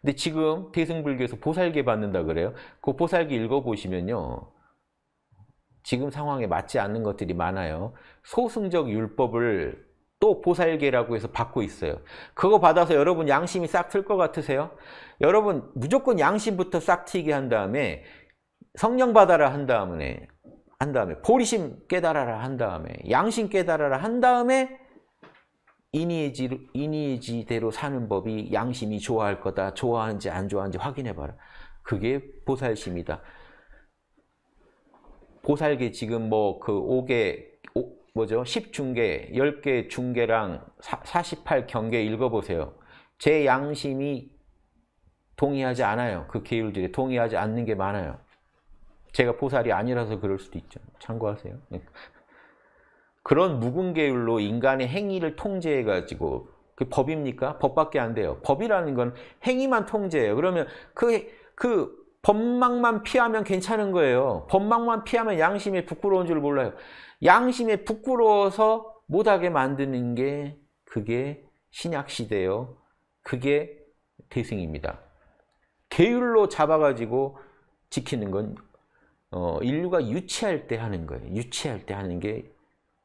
근데 지금 대승불교에서 보살계 받는다 그래요. 그 보살계 읽어보시면요. 지금 상황에 맞지 않는 것들이 많아요. 소승적 율법을 또 보살계라고 해서 받고 있어요. 그거 받아서 여러분 양심이 싹 틀 것 같으세요? 여러분 무조건 양심부터 싹 트게 한 다음에 성령 받아라 한 다음에 한 다음에 보리심 깨달아라 한 다음에 양심 깨달아라 한 다음에 이니에지, 이니에지대로 사는 법이 양심이 좋아할 거다. 좋아하는지 안 좋아하는지 확인해봐라. 그게 보살심이다. 보살계 지금 뭐 그 5개, 뭐죠? 10중계, 10개 중계랑 48경계 읽어보세요. 제 양심이 동의하지 않아요. 그 계율들이 동의하지 않는 게 많아요. 제가 보살이 아니라서 그럴 수도 있죠. 참고하세요. 그런 묵은 계율로 인간의 행위를 통제해가지고 그 법입니까? 법밖에 안 돼요. 법이라는 건 행위만 통제해요. 그러면 그, 그 법망만 피하면 괜찮은 거예요. 법망만 피하면 양심에 부끄러운 줄 몰라요. 양심에 부끄러워서 못하게 만드는 게 그게 신약시대요. 그게 대승입니다. 계율로 잡아가지고 지키는 건 어, 인류가 유치할 때 하는 거예요. 유치할 때 하는 게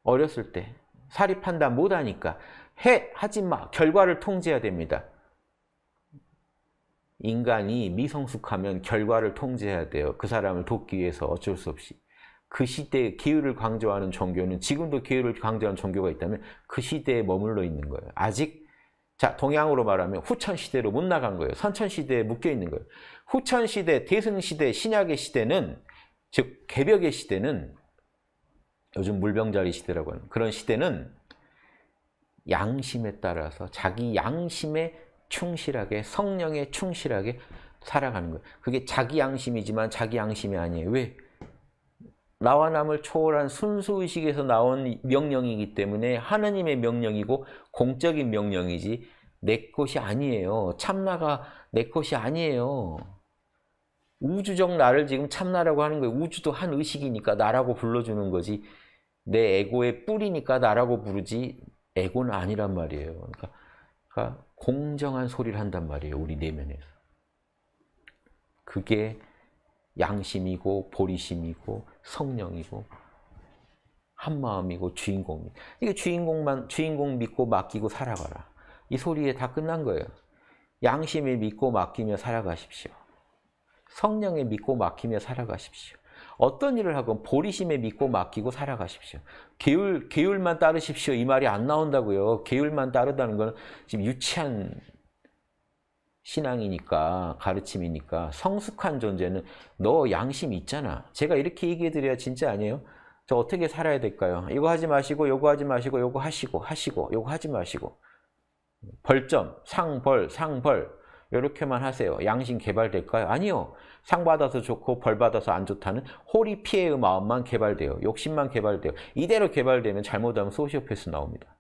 어렸을 때 사리 판단 못하니까 해 하지 마 결과를 통제해야 됩니다. 인간이 미성숙하면 결과를 통제해야 돼요. 그 사람을 돕기 위해서 어쩔 수 없이. 그 시대의 기율을 강조하는 종교는 지금도 기율을 강조하는 종교가 있다면 그 시대에 머물러 있는 거예요. 아직 자 동양으로 말하면 후천 시대로 못 나간 거예요. 선천 시대에 묶여 있는 거예요. 후천 시대, 대승 시대, 신약의 시대는 즉 개벽의 시대는 요즘 물병자리 시대라고 하는 그런 시대는 양심에 따라서 자기 양심에 충실하게 성령에 충실하게 살아가는 거예요. 그게 자기 양심이지만 자기 양심이 아니에요. 왜? 나와 남을 초월한 순수의식에서 나온 명령이기 때문에 하느님의 명령이고 공적인 명령이지 내 것이 아니에요. 참나가 내 것이 아니에요. 우주적 나를 지금 참나라고 하는 거예요. 우주도 한 의식이니까 나라고 불러주는 거지. 내 에고의 뿌리니까 나라고 부르지 에고는 아니란 말이에요. 그러니까, 그러니까 공정한 소리를 한단 말이에요. 우리 내면에서. 그게 양심이고 보리심이고 성령이고 한마음이고 주인공이 이게 주인공만 주인공 믿고 맡기고 살아가라. 이 소리에 다 끝난 거예요. 양심에 믿고 맡기며 살아가십시오. 성령에 믿고 맡기며 살아가십시오. 어떤 일을 하건 보리심에 믿고 맡기고 살아가십시오. 계율, 계율만 따르십시오. 이 말이 안 나온다고요. 계율만 따르다는 건 지금 유치한 신앙이니까, 가르침이니까 성숙한 존재는 너 양심 있잖아. 제가 이렇게 얘기해 드려야 진짜 아니에요? 저 어떻게 살아야 될까요? 이거 하지 마시고, 요거 하지 마시고, 요거 하시고, 하시고, 요거 하지 마시고. 벌점, 상벌, 상벌. 이렇게만 하세요. 양심 개발될까요? 아니요. 상 받아서 좋고 벌 받아서 안 좋다는 호리 피해의 마음만 개발돼요. 욕심만 개발돼요. 이대로 개발되면 잘못하면 소시오패스 나옵니다.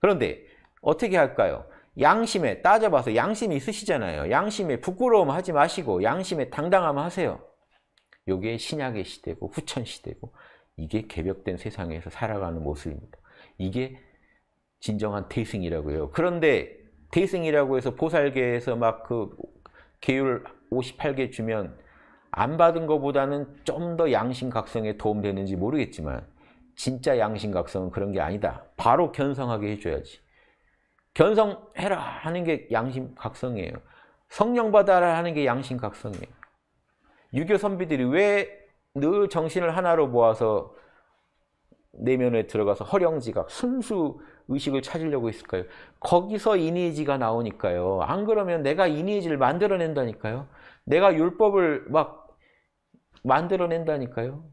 그런데 어떻게 할까요? 양심에 따져봐서 양심이 있으시잖아요. 양심에 부끄러움 하지 마시고 양심에 당당함 하세요. 요게 신약의 시대고 후천 시대고 이게 개벽된 세상에서 살아가는 모습입니다. 이게 진정한 대승이라고요. 그런데 대승이라고 해서 보살계에서 막 그 계율 58개 주면 안 받은 것보다는 좀 더 양심각성에 도움되는지 모르겠지만 진짜 양심각성은 그런 게 아니다. 바로 견성하게 해줘야지. 견성해라 하는 게 양심각성이에요. 성령 받아라 하는 게 양심각성이에요. 유교 선비들이 왜 늘 정신을 하나로 모아서 내면에 들어가서 허령지각, 순수 의식을 찾으려고 했을까요? 거기서 이니지가 나오니까요. 안 그러면 내가 이니지를 만들어낸다니까요. 내가 율법을 막 만들어낸다니까요.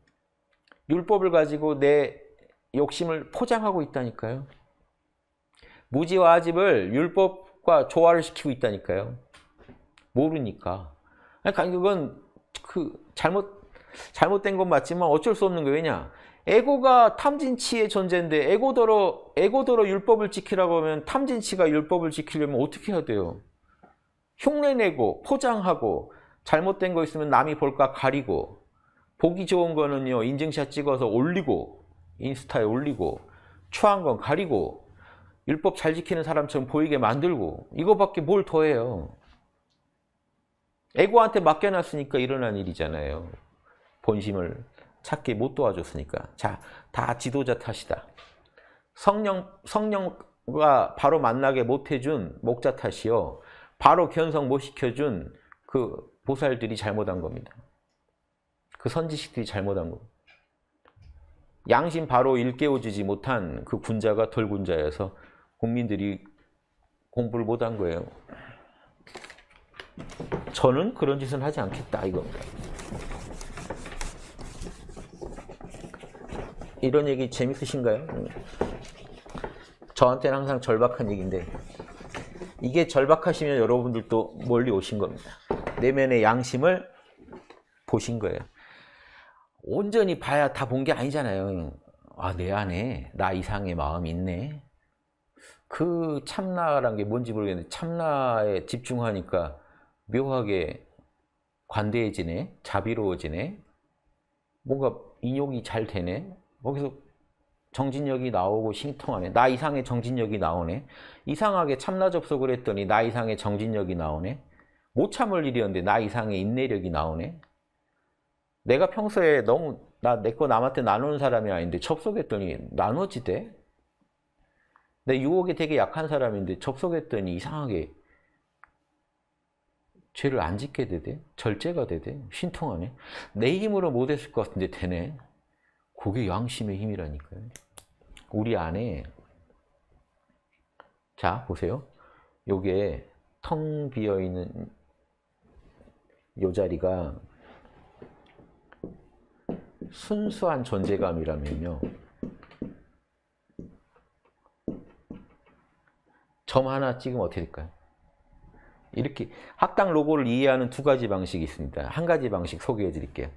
율법을 가지고 내 욕심을 포장하고 있다니까요. 무지와 아집을 율법과 조화를 시키고 있다니까요. 모르니까. 그러니까 그건 그 잘못 잘못된 건 맞지만 어쩔 수 없는 거예요. 왜냐? 에고가 탐진치의 존재인데 에고더러 에고더러 율법을 지키라고 하면 탐진치가 율법을 지키려면 어떻게 해야 돼요? 흉내내고 포장하고 잘못된 거 있으면 남이 볼까 가리고 보기 좋은 거는요 인증샷 찍어서 올리고 인스타에 올리고 추한 건 가리고 율법 잘 지키는 사람처럼 보이게 만들고 이거밖에 뭘 더해요. 에고한테 맡겨놨으니까 일어난 일이잖아요. 본심을 찾게 못 도와줬으니까. 자, 다 지도자 탓이다. 성령, 성령과 바로 만나게 못 해준 목자 탓이요. 바로 견성 못 시켜준 그 보살들이 잘못한 겁니다. 그 선지식들이 잘못한 겁니다. 양심 바로 일깨워주지 못한 그 군자가 덜 군자여서 국민들이 공부를 못한 거예요. 저는 그런 짓은 하지 않겠다 이겁니다. 이런 얘기 재밌으신가요? 저한테는 항상 절박한 얘기인데 이게 절박하시면 여러분들도 멀리 오신 겁니다. 내면의 양심을 보신 거예요. 온전히 봐야 다 본 게 아니잖아요. 아, 내 안에 나 이상의 마음이 있네. 그 참나란 게 뭔지 모르겠는데 참나에 집중하니까 묘하게 관대해지네, 자비로워지네, 뭔가 인용이 잘 되네. 거기서 정진력이 나오고 신통하네. 나 이상의 정진력이 나오네. 이상하게 참나 접속을 했더니 나 이상의 정진력이 나오네. 못 참을 일이었는데 나 이상의 인내력이 나오네. 내가 평소에 너무 나 내 거 남한테 나누는 사람이 아닌데 접속했더니 나눠지대. 내 유혹에 되게 약한 사람인데 접속했더니 이상하게 죄를 안 짓게 되대. 절제가 되대. 신통하네. 내 힘으로 못했을 것 같은데 되네. 그게 양심의 힘이라니까요. 우리 안에 자 보세요. 요게 텅 비어 있는 요 자리가 순수한 존재감이라면요. 점 하나 찍으면 어떻게 될까요? 이렇게 학당 로고를 이해하는 두 가지 방식이 있습니다. 한 가지 방식 소개해 드릴게요.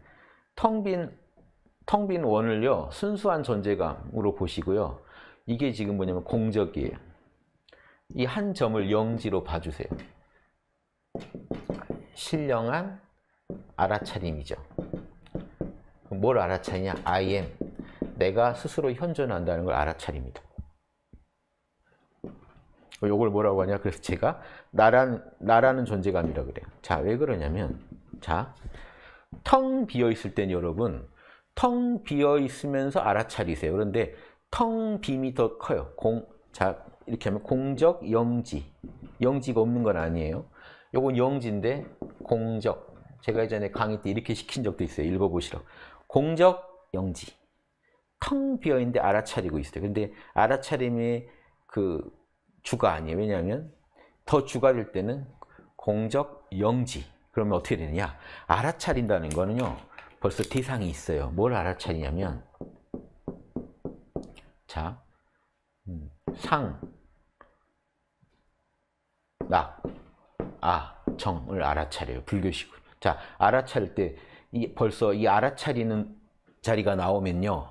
텅 빈 텅 빈 원을요, 순수한 존재감으로 보시고요. 이게 지금 뭐냐면 공적이에요. 이 한 점을 영지로 봐주세요. 신령한 알아차림이죠. 뭘 알아차리냐? I am. 내가 스스로 현존한다는 걸 알아차립니다. 요걸 뭐라고 하냐? 그래서 제가 나란, 나라는 존재감이라 그래요. 자, 왜 그러냐면, 자, 텅 비어 있을 땐 여러분, 텅 비어 있으면서 알아차리세요. 그런데 텅 빔이 더 커요. 공, 자, 이렇게 하면 공적, 영지. 영지가 없는 건 아니에요. 요건 영지인데 공적. 제가 예전에 강의 때 이렇게 시킨 적도 있어요. 읽어보시라고. 공적, 영지. 텅 비어 있는데 알아차리고 있어요. 근데 알아차림이 그 주가 아니에요. 왜냐하면 더 주가 될 때는 공적, 영지. 그러면 어떻게 되느냐? 알아차린다는 거는요. 벌써 대상이 있어요. 뭘 알아차리냐면 자, 음, 상, 낙, 아, 정을 알아차려요. 불교식으로. 자, 알아차릴 때 이, 벌써 이 알아차리는 자리가 나오면요.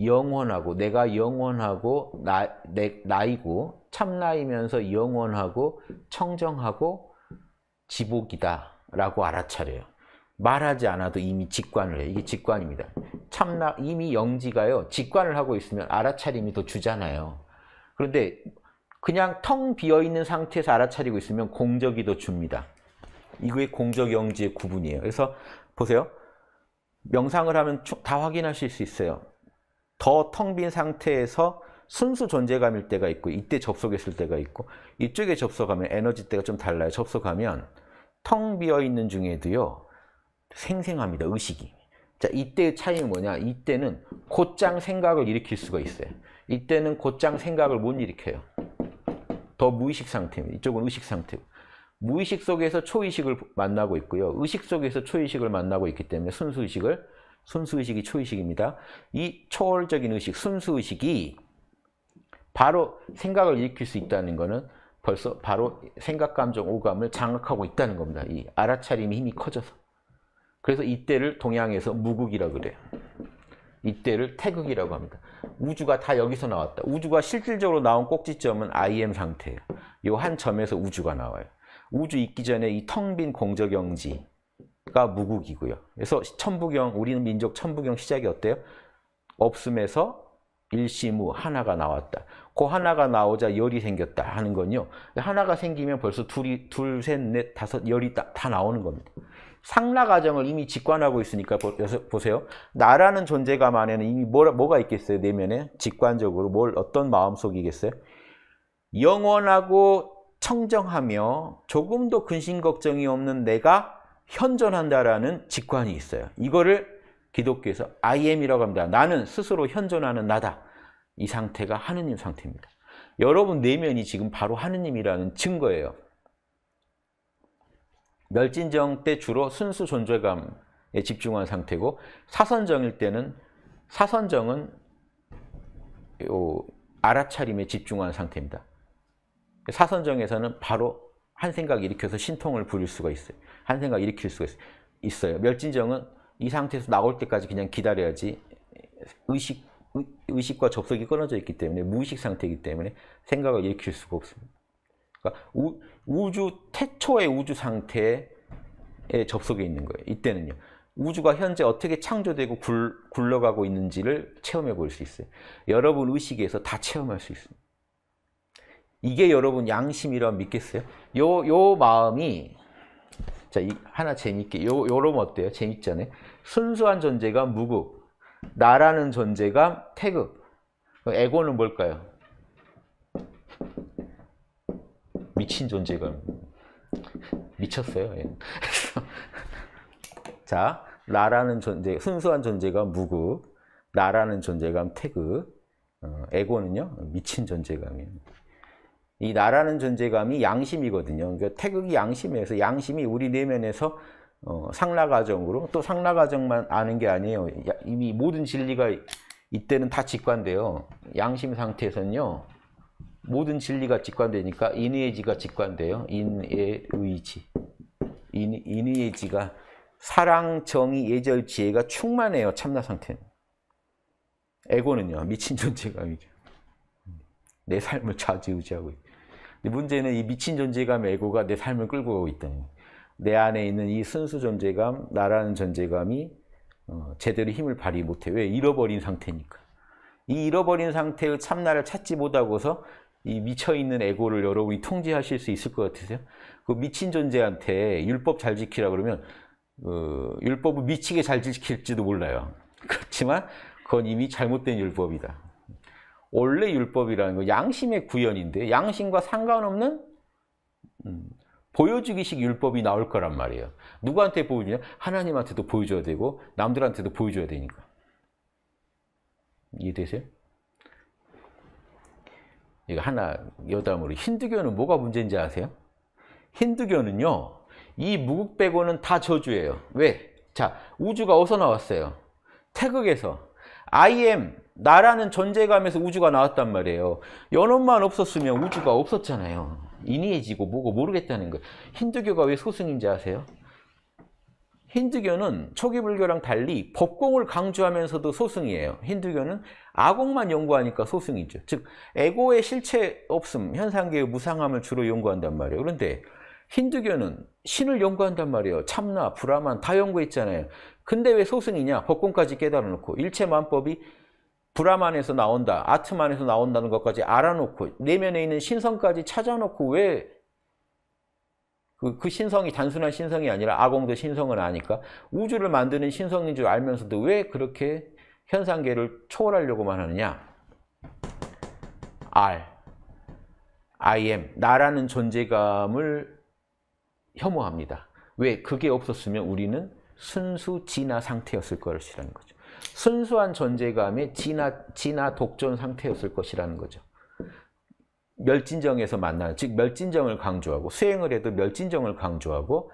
영원하고 내가 영원하고 나, 내, 나이고 참나이면서 영원하고 청정하고 지복이다 라고 알아차려요. 말하지 않아도 이미 직관을 해요. 이게 직관입니다. 참나 이미 영지가요. 직관을 하고 있으면 알아차림이 더 주잖아요. 그런데 그냥 텅 비어 있는 상태에서 알아차리고 있으면 공적이 더 줍니다. 이거의 공적 영지의 구분이에요. 그래서 보세요. 명상을 하면 다 확인하실 수 있어요. 더 텅 빈 상태에서 순수 존재감일 때가 있고 이때 접속했을 때가 있고 이쪽에 접속하면 에너지 때가 좀 달라요. 접속하면 텅 비어 있는 중에도요. 생생합니다. 의식이. 자, 이때의 차이는 뭐냐? 이때는 곧장 생각을 일으킬 수가 있어요. 이때는 곧장 생각을 못 일으켜요. 더 무의식 상태입니다. 이쪽은 의식 상태고. 무의식 속에서 초의식을 만나고 있고요. 의식 속에서 초의식을 만나고 있기 때문에 순수의식을 순수의식이 초의식입니다. 이 초월적인 의식, 순수의식이 바로 생각을 일으킬 수 있다는 것은 벌써 바로 생각, 감정, 오감을 장악하고 있다는 겁니다. 이 알아차림이 힘이 커져서. 그래서 이때를 동양에서 무극이라고 그래요. 이때를 태극이라고 합니다. 우주가 다 여기서 나왔다. 우주가 실질적으로 나온 꼭지점은 IM 상태예요. 이 한 점에서 우주가 나와요. 우주 있기 전에 이 텅 빈 공적영지가 무국이고요. 그래서 천부경, 우리는 민족 천부경 시작이 어때요? 없음에서 일시무 하나가 나왔다. 그 하나가 나오자 열이 생겼다 하는 건요. 하나가 생기면 벌써 둘이 둘, 셋, 넷, 다섯 열이 다, 다 나오는 겁니다. 상라 과정을 이미 직관하고 있으니까 보세요. 나라는 존재감 안에는 이미 뭐, 뭐가 있겠어요? 내면에 직관적으로 뭘 어떤 마음속이겠어요? 영원하고 청정하며 조금 도 근심 걱정이 없는 내가 현존한다라는 직관이 있어요. 이거를 기독교에서 I am이라고 합니다. 나는 스스로 현존하는 나다. 이 상태가 하느님 상태입니다. 여러분 내면이 지금 바로 하느님이라는 증거예요. 멸진정 때 주로 순수 존재감에 집중한 상태고 사선정일 때는 사선정은 요 알아차림에 집중한 상태입니다. 사선정에서는 바로 한 생각 일으켜서 신통을 부릴 수가 있어요. 한 생각 일으킬 수가 있어요. 멸진정은 이 상태에서 나올 때까지 그냥 기다려야지 의식, 의식과 접속이 끊어져 있기 때문에 무의식 상태이기 때문에 생각을 일으킬 수가 없습니다. 그러니까 우, 우주 태초의 우주 상태에 접속해 있는 거예요. 이때는요. 우주가 현재 어떻게 창조되고 굴, 굴러가고 있는지를 체험해 볼 수 있어요. 여러분 의식에서 다 체험할 수 있습니다. 이게 여러분 양심이라 믿겠어요? 요, 요 마음이, 자, 이, 하나 재밌게, 요, 요러면 어때요? 재밌잖아요. 순수한 존재가 무국, 나라는 존재가 태극. 에고는 뭘까요? 미친 존재감. 미쳤어요. 예. 자, 나라는 존재, 순수한 존재가 무국, 나라는 존재감 태극, 어, 에고는요 미친 존재감이에요. 이 나라는 존재감이 양심이거든요. 그러니까 태극이 양심에서 양심이 우리 내면에서 어, 상라 과정으로 또 상라 과정만 아는 게 아니에요. 이미 모든 진리가 이때는 다 직관돼요. 양심 상태에서는요. 모든 진리가 직관되니까 인의 지가 직관돼요. 인의 의지. 인, 인의 지가 사랑, 정의, 예절, 지혜가 충만해요. 참나 상태는. 에고는요. 미친 존재감이죠. 내 삶을 좌지우지하고 있다. 문제는 이 미친 존재감 에고가 내 삶을 끌고 가고 있다는 내 안에 있는 이 순수 존재감, 나라는 존재감이 어, 제대로 힘을 발휘 못해. 왜? 잃어버린 상태니까. 이 잃어버린 상태의 참나를 찾지 못하고서 이 미쳐있는 에고를 여러분이 통제하실 수 있을 것 같으세요? 그 미친 존재한테 율법 잘 지키라 그러면 어, 율법을 미치게 잘 지킬지도 몰라요. 그렇지만 그건 이미 잘못된 율법이다. 원래 율법이라는 건 양심의 구현인데 양심과 상관없는 음, 보여주기식 율법이 나올 거란 말이에요. 누구한테 보여주냐? 하나님한테도 보여줘야 되고 남들한테도 보여줘야 되니까. 이해되세요? 이거 하나 여담으로 힌두교는 뭐가 문제인지 아세요? 힌두교는요. 이 무국 빼고는 다 저주예요. 왜? 자, 우주가 어디서 나왔어요? 태극에서. I am, 나라는 존재감에서 우주가 나왔단 말이에요. 연원만 없었으면 우주가 없었잖아요. 인위해지고 뭐고 모르겠다는 거예요. 힌두교가 왜 소승인지 아세요? 힌두교는 초기 불교랑 달리 법공을 강조하면서도 소승이에요. 힌두교는 아공만 연구하니까 소승이죠. 즉 에고의 실체 없음, 현상계의 무상함을 주로 연구한단 말이에요. 그런데 힌두교는 신을 연구한단 말이에요. 참나, 브라만 다 연구했잖아요. 근데 왜 소승이냐? 법공까지 깨달아 놓고 일체 만법이 브라만에서 나온다, 아트만에서 나온다는 것까지 알아놓고 내면에 있는 신성까지 찾아놓고 왜 그, 그 신성이 단순한 신성이 아니라 아공도 신성을 아니까 우주를 만드는 신성인 줄 알면서도 왜 그렇게 현상계를 초월하려고만 하느냐? R, I am, 나라는 존재감을 혐오합니다. 왜? 그게 없었으면 우리는 순수 진화 상태였을 것이라는 거죠. 순수한 존재감의 진화, 진화 독존 상태였을 것이라는 거죠. 멸진정에서 만나는 즉 멸진정을 강조하고 수행을 해도 멸진정을 강조하고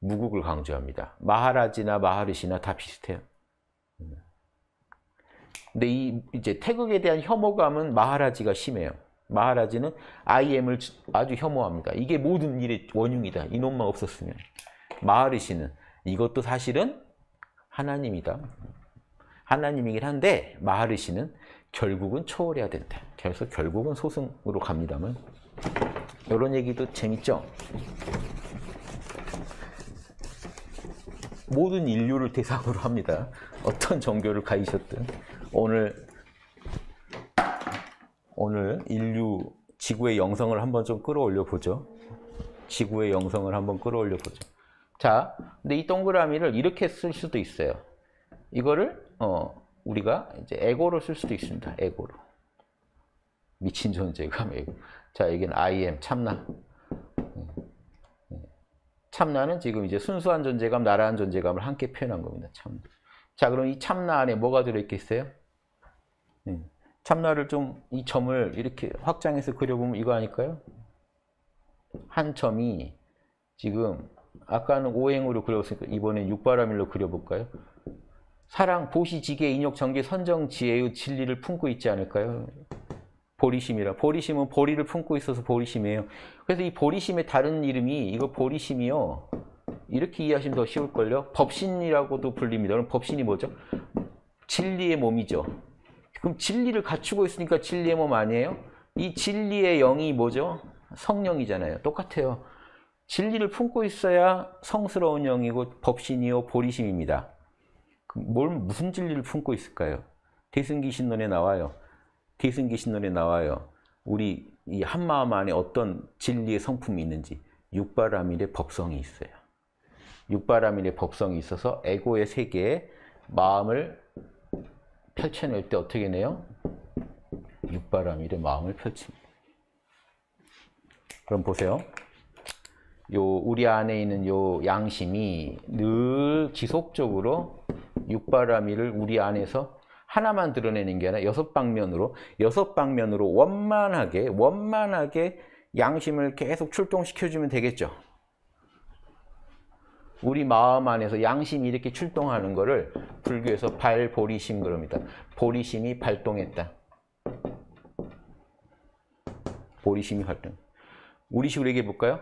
무국을 강조합니다. 마하라지나 마하르시나 다 비슷해요. 근데 이 이제 태극에 대한 혐오감은 마하라지가 심해요. 마하라지는 IM을 아주 혐오합니다. 이게 모든 일의 원흉이다. 이놈만 없었으면. 마하르시는 이것도 사실은 하나님이다. 하나님이긴 한데 마하르시는 결국은 초월해야 된다. 그래서 결국은 소승으로 갑니다만 이런 얘기도 재밌죠? 모든 인류를 대상으로 합니다. 어떤 종교를 가지셨든 오늘 오늘 인류 지구의 영성을 한번 좀 끌어올려 보죠. 지구의 영성을 한번 끌어올려 보죠. 자, 근데 이 동그라미를 이렇게 쓸 수도 있어요. 이거를 어, 우리가 이제 에고로 쓸 수도 있습니다. 에고로. 미친 존재감 에고. 자, 여기는 I am 참나. 참나는 지금 이제 순수한 존재감, 나라한 존재감을 함께 표현한 겁니다. 참나. 자, 그럼 이 참나 안에 뭐가 들어있겠어요? 참나를 좀 이 점을 이렇게 확장해서 그려보면 이거 아닐까요? 한 점이 지금 아까는 오행으로 그려봤으니까 이번엔 육바라밀로 그려볼까요? 사랑, 보시, 지계, 인욕, 정계, 선정, 지혜의 진리를 품고 있지 않을까요? 보리심이라. 보리심은 보리를 품고 있어서 보리심이에요. 그래서 이 보리심의 다른 이름이 이거 보리심이요. 이렇게 이해하시면 더 쉬울걸요. 법신이라고도 불립니다. 그럼 법신이 뭐죠? 진리의 몸이죠. 그럼 진리를 갖추고 있으니까 진리의 몸 아니에요? 이 진리의 영이 뭐죠? 성령이잖아요. 똑같아요. 진리를 품고 있어야 성스러운 영이고 법신이요 보리심입니다. 뭘 무슨 진리를 품고 있을까요? 대승기 신론에 나와요. 대승기 신론에 나와요. 우리 이 한마음 안에 어떤 진리의 성품이 있는지 육바라밀의 법성이 있어요. 육바라밀의 법성이 있어서 에고의 세계에 마음을 펼쳐낼 때 어떻게 내요? 육바라밀의 마음을 펼칩니다. 그럼 보세요. 요 우리 안에 있는 요 양심이 늘 지속적으로 육바라밀을 우리 안에서 하나만 드러내는 게 아니라 여섯 방면으로 여섯 방면으로 원만하게 원만하게 양심을 계속 출동시켜주면 되겠죠. 우리 마음 안에서 양심이 이렇게 출동하는 것을 불교에서 발보리심 그럽니다. 보리심이 발동했다. 보리심이 활동. 우리식으로 얘기해 볼까요?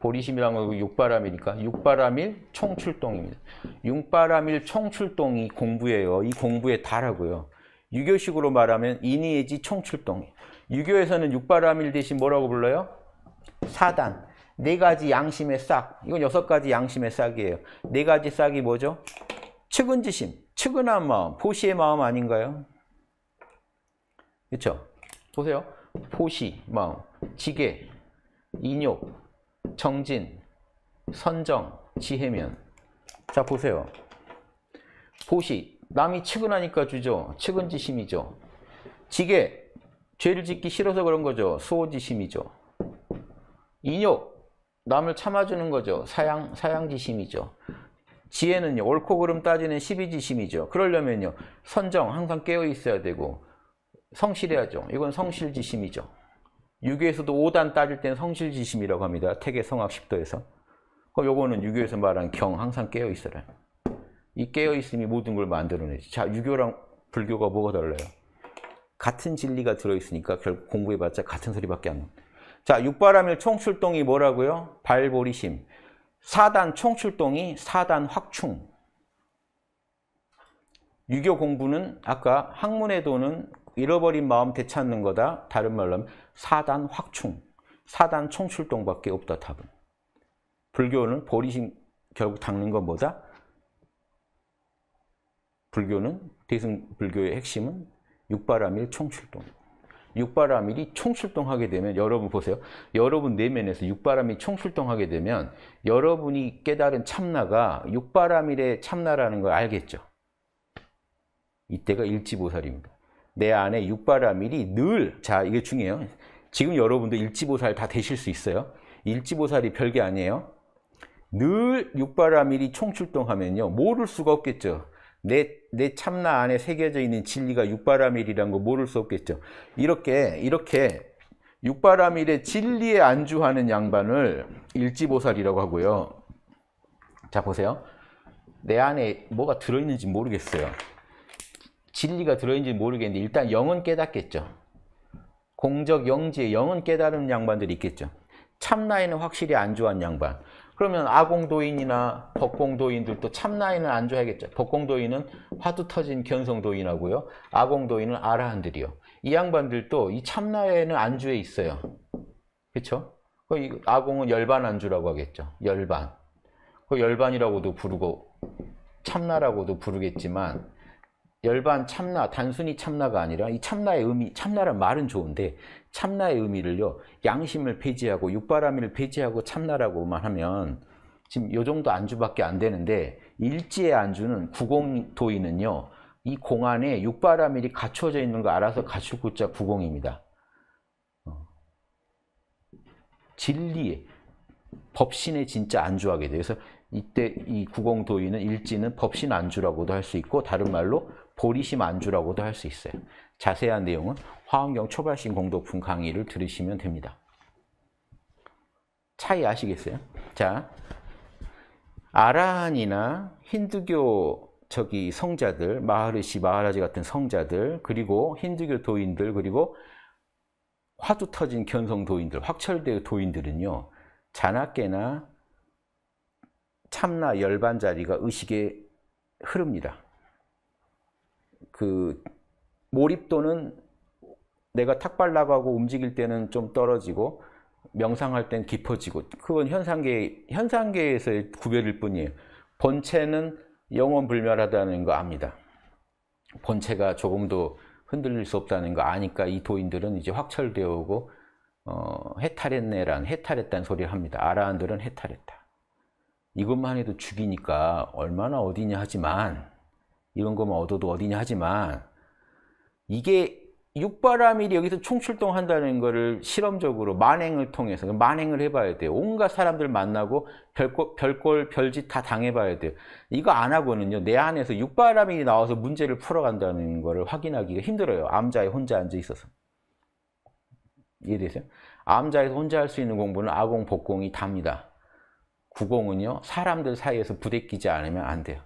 보리심이란 건 육바람이니까 육바람일 총출동입니다. 육바람일 총출동이 공부예요. 이 공부의 다라고요. 유교식으로 말하면 인의예지 총출동. 유교에서는 육바람일 대신 뭐라고 불러요? 사단. 네 가지 양심의 싹. 이건 여섯 가지 양심의 싹이에요. 네 가지 싹이 뭐죠? 측은지심, 측은한 마음, 포시의 마음 아닌가요? 그렇죠? 보세요. 포시 마음, 지계, 인욕, 정진, 선정, 지혜면. 자 보세요. 보시, 남이 측은하니까 주죠. 측은지심이죠. 지게, 죄를 짓기 싫어서 그런 거죠. 수호지심이죠. 인욕, 남을 참아주는 거죠. 사양, 사양지심이죠. 지혜는요, 옳고 그름 따지는 시비지심이죠. 그러려면요, 선정, 항상 깨어 있어야 되고, 성실해야죠. 이건 성실지심이죠. 유교에서도 5단 따질 때는 성실지심이라고 합니다. 태계 성악 10도에서. 그럼 요거는 유교에서 말하는 경, 항상 깨어 있어라. 이 깨어 있음이 모든 걸 만들어내지. 자, 유교랑 불교가 뭐가 달라요? 같은 진리가 들어있으니까 결국 공부해봤자 같은 소리밖에 안 나. 자, 육바람일 총출동이 뭐라고요? 발보리심. 사단 총출동이 사단 확충. 유교 공부는 아까 학문에도는 잃어버린 마음 되찾는 거다. 다른 말로 하면 사단 확충, 사단 총출동밖에 없다 답은. 불교는 보리심 결국 닦는 것보다 불교는 대승 불교의 핵심은 육바라밀 총출동. 육바라밀이 총출동하게 되면 여러분 보세요. 여러분 내면에서 육바라밀이 총출동하게 되면 여러분이 깨달은 참나가 육바라밀의 참나라는 걸 알겠죠. 이때가 일지보살입니다. 내 안에 육바라밀이 늘, 자, 이게 중요해요. 지금 여러분도 일지보살 다 되실 수 있어요. 일지보살이 별게 아니에요. 늘 육바라밀이 총출동하면요. 모를 수가 없겠죠. 내, 내 참나 안에 새겨져 있는 진리가 육바라밀이란 거 모를 수 없겠죠. 이렇게, 이렇게 육바라밀의 진리에 안주하는 양반을 일지보살이라고 하고요. 자, 보세요. 내 안에 뭐가 들어있는지 모르겠어요. 진리가 들어있는지 모르겠는데 일단 영은 깨닫겠죠. 공적 영지에 영은 깨달은 양반들이 있겠죠. 참나에는 확실히 안주한 양반. 그러면 아공도인이나 법공도인들도 참나에는 안주하겠죠. 법공도인은 화두 터진 견성도인하고요. 아공도인은 아라한들이요. 이 양반들도 이 참나에는 안주해 있어요. 그렇죠? 아공은 열반 안주라고 하겠죠. 열반. 그 열반이라고도 부르고 참나라고도 부르겠지만 열반 참나, 단순히 참나가 아니라 이 참나의 의미, 참나란 말은 좋은데 참나의 의미를요, 양심을 폐지하고 육바라밀을 폐지하고 참나라고만 하면 지금 요 정도 안주밖에 안 되는데 일지의 안주는 구공도인은요, 이 공안에 육바라밀이 갖춰져 있는 거 알아서 갖출 구자 구공입니다. 어. 진리에 법신에 진짜 안주하게. 그래서 이때 이 구공도인은 일지는 법신 안주라고도 할 수 있고 다른 말로 보리심 안주라고도 할 수 있어요. 자세한 내용은 화엄경 초발신 공덕품 강의를 들으시면 됩니다. 차이 아시겠어요? 자, 아라한이나 힌두교 저기 성자들, 마하르시, 마하라지 같은 성자들, 그리고 힌두교 도인들, 그리고 화두 터진 견성 도인들, 확철대 도인들은요, 자나깨나 참나 열반 자리가 의식에 흐릅니다. 그 몰입도는 내가 탁발 나가고 움직일 때는 좀 떨어지고 명상할 땐 깊어지고 그건 현상계 현상계에서의 구별일 뿐이에요. 본체는 영원 불멸하다는 거 압니다. 본체가 조금도 흔들릴 수 없다는 거 아니까 이 도인들은 이제 확철되어 오고 어, 해탈했네란 해탈했다는 소리를 합니다. 아라한들은 해탈했다. 이것만 해도 죽이니까 얼마나 어디냐 하지만 이런 거만 얻어도 어디냐 하지만 이게 육바라밀이 여기서 총출동한다는 것을 실험적으로 만행을 통해서 만행을 해봐야 돼요. 온갖 사람들 만나고 별꼴, 별꼴 별짓 다 당해봐야 돼요. 이거 안 하고는요. 내 안에서 육바라밀이 나와서 문제를 풀어간다는 것을 확인하기가 힘들어요. 암자에 혼자 앉아 있어서. 이해되세요? 암자에서 혼자 할 수 있는 공부는 아공, 복공이 답니다. 구공은요. 사람들 사이에서 부대끼지 않으면 안 돼요.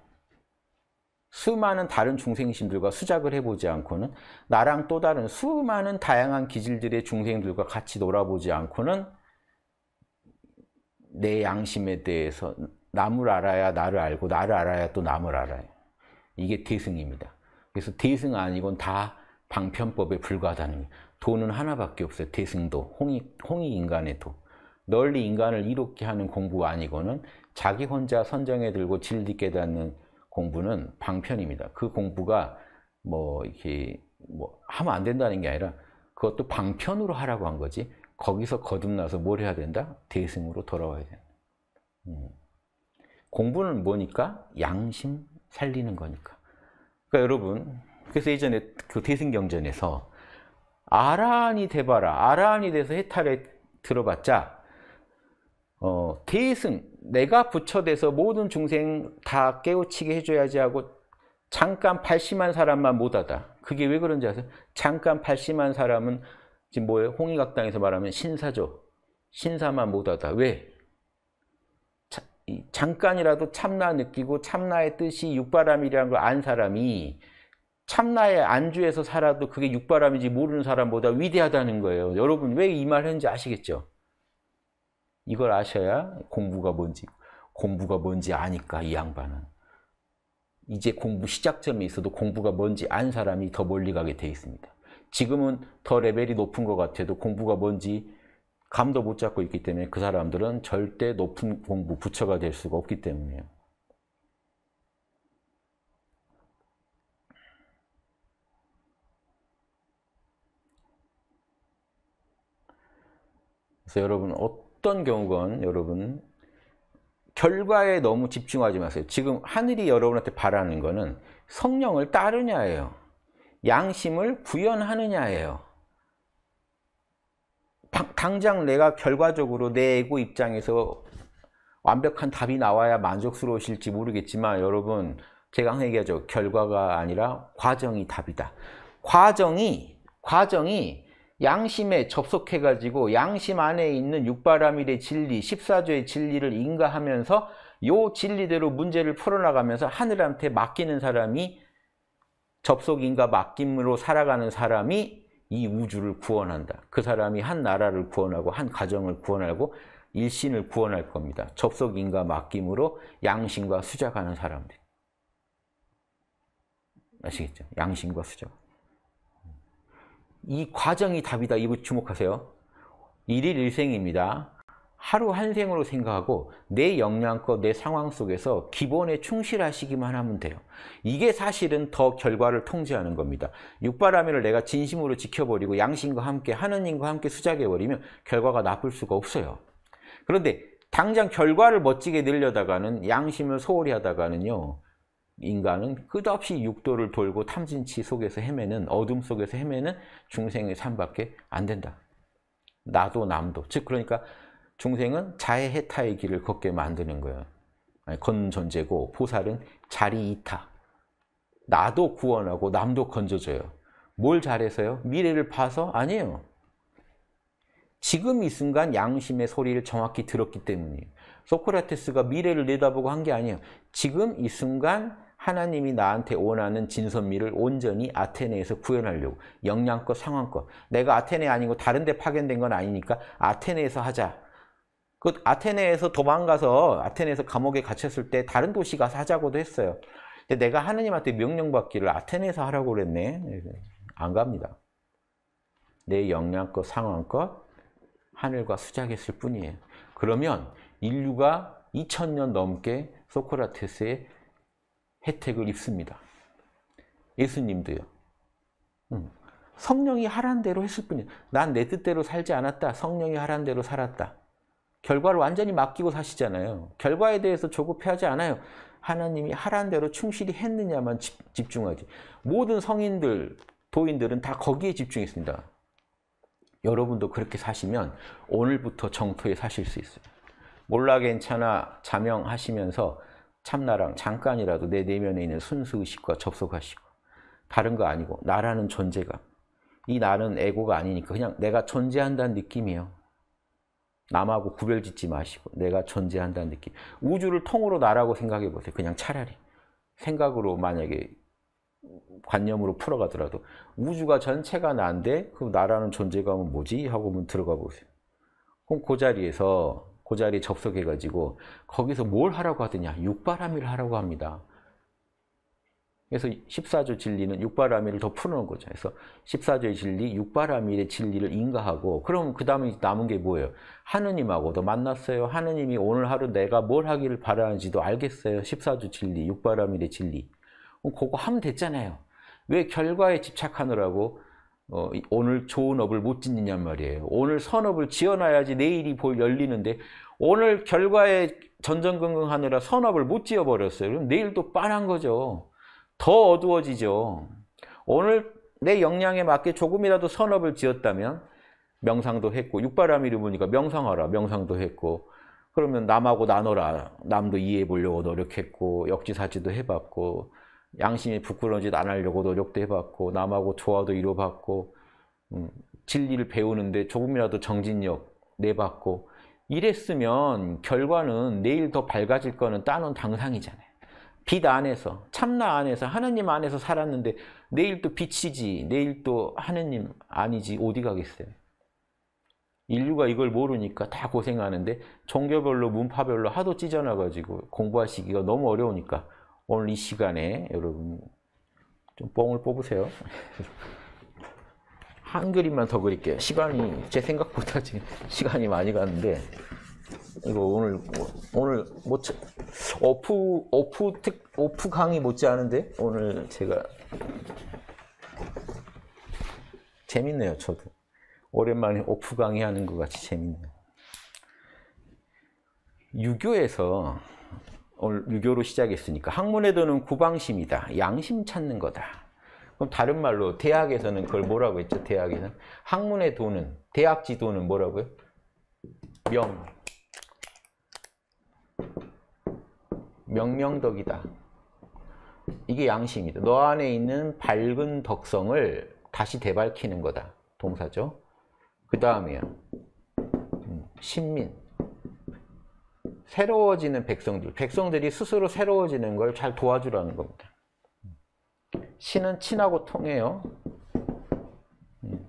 수많은 다른 중생심들과 수작을 해보지 않고는 나랑 또 다른 수많은 다양한 기질들의 중생들과 같이 놀아보지 않고는 내 양심에 대해서 남을 알아야 나를 알고 나를 알아야 또 남을 알아요. 이게 대승입니다. 그래서 대승 아니곤 다 방편법에 불과하다는 거예요. 도는 하나밖에 없어요. 대승도, 홍익, 홍익 인간의 도. 널리 인간을 이롭게 하는 공부 아니고는 자기 혼자 선정해 들고 질디 깨닫는 공부는 방편입니다. 그 공부가 뭐 이렇게 뭐 하면 안 된다는 게 아니라 그것도 방편으로 하라고 한 거지. 거기서 거듭나서 뭘 해야 된다? 대승으로 돌아와야 된다. 음. 공부는 뭐니까? 양심 살리는 거니까. 그러니까 여러분, 그래서 예전에 그 대승경전에서 아라한이 돼봐라. 아라한이 돼서 해탈에 들어봤자 어, 대승, 내가 부처돼서 모든 중생 다 깨우치게 해줘야지 하고 잠깐 80만 사람만 못하다. 그게 왜 그런지 아세요? 잠깐 80만 사람은 지금 뭐예요? 홍익학당에서 말하면 신사죠. 신사만 못하다. 왜? 자, 잠깐이라도 참나 느끼고 참나의 뜻이 육바람이라는 걸 안 사람이 참나의 안주에서 살아도 그게 육바람인지 모르는 사람보다 위대하다는 거예요. 여러분 왜 이 말 했는지 아시겠죠? 이걸 아셔야 공부가 뭔지 공부가 뭔지 아니까 이 양반은 이제 공부 시작점에 있어도 공부가 뭔지 안 사람이 더 멀리 가게 돼 있습니다. 지금은 더 레벨이 높은 것 같아도 공부가 뭔지 감도 못 잡고 있기 때문에 그 사람들은 절대 높은 공부 부처가 될 수가 없기 때문이에요. 그래서 여러분 어떤 경우건 여러분 결과에 너무 집중하지 마세요. 지금 하늘이 여러분한테 바라는 거는 성령을 따르냐예요. 양심을 구현하느냐예요. 당장 내가 결과적으로 내 에고 입장에서 완벽한 답이 나와야 만족스러우실지 모르겠지만 여러분 제가 항상 얘기하죠. 결과가 아니라 과정이 답이다. 과정이 과정이 양심에 접속해가지고 양심 안에 있는 육바라밀의 진리, 14조의 진리를 인가하면서 요 진리대로 문제를 풀어나가면서 하늘한테 맡기는 사람이 접속인가 맡김으로 살아가는 사람이 이 우주를 구원한다. 그 사람이 한 나라를 구원하고 한 가정을 구원하고 일신을 구원할 겁니다. 접속인가 맡김으로 양심과 수작하는 사람들. 아시겠죠? 양심과 수작. 이 과정이 답이다. 이거 주목하세요. 일일 일생입니다. 하루 한 생으로 생각하고 내 역량껏 내 상황 속에서 기본에 충실하시기만 하면 돼요. 이게 사실은 더 결과를 통제하는 겁니다. 육바라밀을 내가 진심으로 지켜버리고 양심과 함께 하느님과 함께 수작해버리면 결과가 나쁠 수가 없어요. 그런데 당장 결과를 멋지게 늘려다가는 양심을 소홀히 하다가는요. 인간은 끝없이 육도를 돌고 탐진치 속에서 헤매는 어둠 속에서 헤매는 중생의 삶밖에 안 된다. 나도 남도. 즉 그러니까 중생은 자해해타의 길을 걷게 만드는 거예요. 건 존재고 보살은 자리이타. 나도 구원하고 남도 건져줘요. 뭘 잘해서요? 미래를 봐서? 아니에요. 지금 이 순간 양심의 소리를 정확히 들었기 때문이에요. 소크라테스가 미래를 내다보고 한 게 아니에요. 지금 이 순간 하나님이 나한테 원하는 진선미를 온전히 아테네에서 구현하려고. 역량껏 상황껏. 내가 아테네 아니고 다른 데 파견된 건 아니니까 아테네에서 하자. 그 아테네에서 도망가서 아테네에서 감옥에 갇혔을 때 다른 도시 가서 하자고도 했어요. 근데 내가 하나님한테 명령받기를 아테네에서 하라고 그랬네. 안 갑니다. 내 역량껏 상황껏 하늘과 수작했을 뿐이에요. 그러면 인류가 2000년 넘게 소크라테스의 혜택을 입습니다. 예수님도요. 성령이 하란 대로 했을 뿐이에요. 난내 뜻대로 살지 않았다. 성령이 하란 대로 살았다. 결과를 완전히 맡기고 사시잖아요. 결과에 대해서 조급해하지 않아요. 하나님이 하란 대로 충실히 했느냐만 집, 중하지 모든 성인들, 도인들은 다 거기에 집중했습니다. 여러분도 그렇게 사시면 오늘부터 정토에 사실 수 있어요. 몰라 괜찮아 자명하시면서 참나랑 잠깐이라도 내 내면에 있는 순수 의식과 접속하시고 다른 거 아니고 나라는 존재가 이 나는 에고가 아니니까 그냥 내가 존재한다는 느낌이에요. 남하고 구별짓지 마시고 내가 존재한다는 느낌. 우주를 통으로 나라고 생각해 보세요. 그냥 차라리 생각으로 만약에 관념으로 풀어가더라도 우주가 전체가 나인데 그 나라는 존재감은 뭐지? 하고 들어가 보세요. 그럼 그 자리에서 그 자리에 접속해가지고 거기서 뭘 하라고 하더냐? 육바라밀을 하라고 합니다. 그래서 14조 진리는 육바라밀을 더 풀어놓은 거죠. 그래서 14조의 진리, 육바라밀의 진리를 인가하고 그럼 그 다음에 남은 게 뭐예요? 하느님하고도 만났어요. 하느님이 오늘 하루 내가 뭘 하기를 바라는지도 알겠어요. 14조 진리, 육바라밀의 진리. 그거 하면 됐잖아요. 왜 결과에 집착하느라고 어, 오늘 좋은 업을 못 짓느냔 말이에요. 오늘 선업을 지어놔야지 내일이 볼 열리는데 오늘 결과에 전전긍긍하느라 선업을 못 지어버렸어요. 그럼 내일 또 빤한 거죠. 더 어두워지죠. 오늘 내 역량에 맞게 조금이라도 선업을 지었다면 명상도 했고 육바라밀이 보니까 명상하라 명상도 했고 그러면 남하고 나눠라 남도 이해해 보려고 노력했고 역지사지도 해봤고 양심이 부끄러운 짓 안 하려고 노력도 해봤고 남하고 조화도 이뤄봤고 음, 진리를 배우는데 조금이라도 정진력 내봤고 이랬으면 결과는 내일 더 밝아질 거는 따놓은 당상이잖아요. 빛 안에서 참나 안에서 하느님 안에서 살았는데 내일 또 빛이지 내일 또 하느님 아니지 어디 가겠어요. 인류가 이걸 모르니까 다 고생하는데 종교별로 문파별로 하도 찢어놔가지고 공부하시기가 너무 어려우니까 오늘 이 시간에 여러분 좀 뽕을 뽑으세요. 한 그림만 더 그릴게요. 시간이 제 생각보다 지금 시간이 많이 갔는데 이거 오늘 오늘 못 쳐- 오프 오프 특 오프 강의 못지 않은데 오늘 제가 재밌네요. 저도 오랜만에 오프 강의 하는 것 같이 재밌네요. 유교에서 유교로 시작했으니까 학문에도는 구방심이다. 양심 찾는 거다. 그럼 다른 말로 대학에서는 그걸 뭐라고 했죠? 대학에는 학문의 도는 대학 지도는 뭐라고요? 명 명명덕이다. 이게 양심이다. 너 안에 있는 밝은 덕성을 다시 되밝히는 거다. 동사죠. 그 다음에요. 음, 신민. 새로워지는 백성들. 백성들이 스스로 새로워지는 걸 잘 도와주라는 겁니다. 신은 친하고 통해요. 음,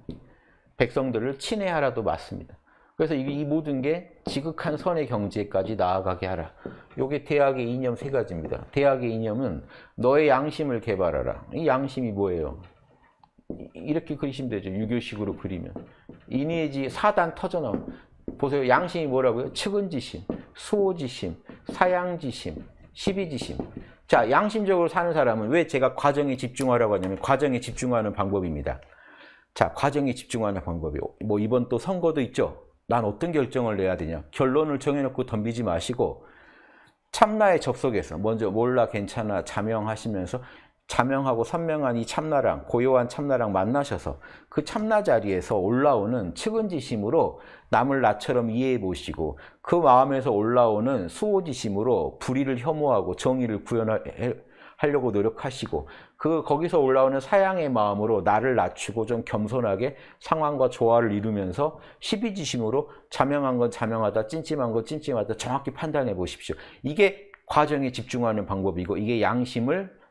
백성들을 친애하라도 맞습니다. 그래서 이, 이 모든 게 지극한 선의 경지에까지 나아가게 하라. 요게 대학의 이념 세 가지입니다. 대학의 이념은 너의 양심을 개발하라. 이 양심이 뭐예요? 이- 이렇게 그리시면 되죠. 유교식으로 그리면. 이니에지 사단 터져나오. 보세요. 양심이 뭐라고요? 측은지심, 수호지심, 사양지심, 시비지심. 자, 양심적으로 사는 사람은 왜 제가 과정에 집중하라고 하냐면 과정에 집중하는 방법입니다. 자, 과정에 집중하는 방법이 뭐 이번 또 선거도 있죠. 난 어떤 결정을 내야 되냐. 결론을 정해놓고 덤비지 마시고 참나에 접속해서 먼저 몰라 괜찮아 자명하시면서 자명하고 선명한 이 참나랑 고요한 참나랑 만나셔서 그 참나 자리에서 올라오는 측은지심으로 남을 나처럼 이해해 보시고 그 마음에서 올라오는 수호지심으로 불의를 혐오하고 정의를 구현하려고 노력하시고 그 거기서 올라오는 사양의 마음으로 나를 낮추고 좀 겸손하게 상황과 조화를 이루면서 시비지심으로 자명한 건 자명하다 찜찜한 건 찜찜하다 정확히 판단해 보십시오. 이게 과정에 집중하는 방법이고 이게 양심을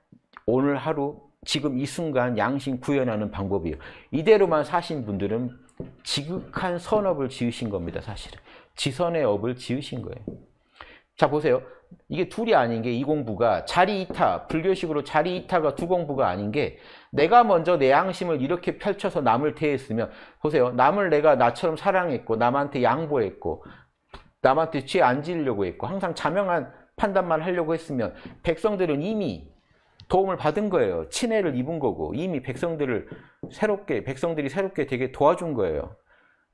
오늘 하루 지금 이 순간 양심 구현하는 방법이에요. 이대로만 사신 분들은 지극한 선업을 지으신 겁니다. 사실은 지선의 업을 지으신 거예요. 자 보세요. 이게 둘이 아닌 게 이 공부가 자리 이타, 불교식으로 자리 이타가 두 공부가 아닌 게 내가 먼저 내 양심을 이렇게 펼쳐서 남을 대했으면 보세요. 남을 내가 나처럼 사랑했고 남한테 양보했고 남한테 죄 안 지으려고 했고 항상 자명한 판단만 하려고 했으면 백성들은 이미 도움을 받은 거예요. 친애를 입은 거고 이미 백성들을 새롭게 백성들이 새롭게 되게 도와준 거예요.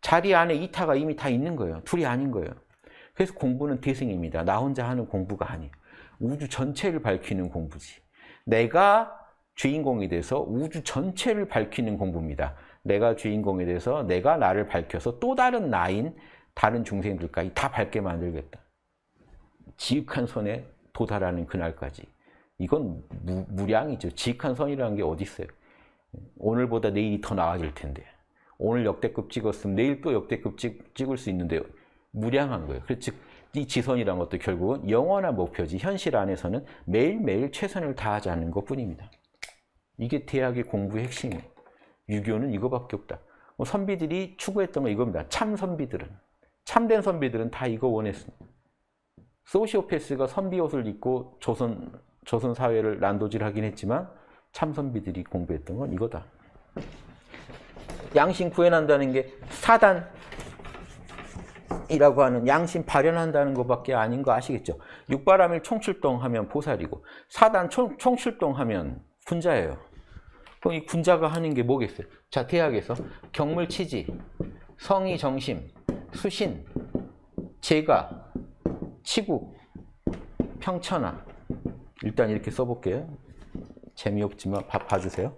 자리 안에 이타가 이미 다 있는 거예요. 둘이 아닌 거예요. 그래서 공부는 대승입니다. 나 혼자 하는 공부가 아니에요. 우주 전체를 밝히는 공부지. 내가 주인공이 돼서 우주 전체를 밝히는 공부입니다. 내가 주인공이 돼서 내가 나를 밝혀서 또 다른 나인 다른 중생들까지 다 밝게 만들겠다. 지극한 선에 도달하는 그날까지. 이건 무, 무량이죠. 지극한 선이라는 게 어디 있어요? 오늘보다 내일이 더 나아질 텐데. 오늘 역대급 찍었으면 내일 또 역대급 찍, 찍을 수 있는데요. 무량한 거예요. 즉, 이 지선이란 것도 결국은 영원한 목표지. 현실 안에서는 매일매일 최선을 다하자는 것 뿐입니다. 이게 대학의 공부의 핵심이에요. 유교는 이거밖에 없다. 뭐 선비들이 추구했던 건 이겁니다. 참 선비들은. 참된 선비들은 다 이거 원했습니다. 소시오패스가 선비 옷을 입고 조선, 조선 사회를 난도질하긴 했지만 참 선비들이 공부했던 건 이거다. 양심 구현한다는 게 사단, 이라고 하는 양심 발현한다는 것밖에 아닌 거 아시겠죠? 육바람일 총출동하면 보살이고 사단 총, 총출동하면 군자예요. 그럼 이 군자가 하는 게 뭐겠어요? 자, 대학에서 경물치지, 성의정심, 수신, 제가, 치국, 평천하 일단 이렇게 써볼게요. 재미없지만 봐, 봐주세요.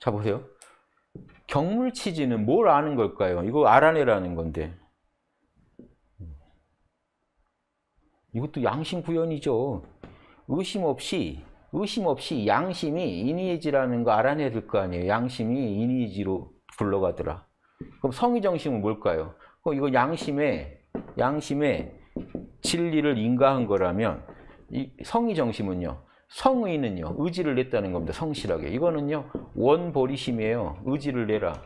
자, 보세요. 경물치지는 뭘 아는 걸까요? 이거 알아내라는 건데 이것도 양심 구현이죠. 의심 없이 의심 없이 양심이 이니에지라는 거 알아내야 될 거 아니에요. 양심이 이니에지로 굴러가더라. 그럼 성의 정심은 뭘까요? 그럼 이거 양심에 양심에 진리를 인가한 거라면 이 성의 정심은요. 성의는요. 의지를 냈다는 겁니다. 성실하게. 이거는요. 원보리심이에요. 의지를 내라.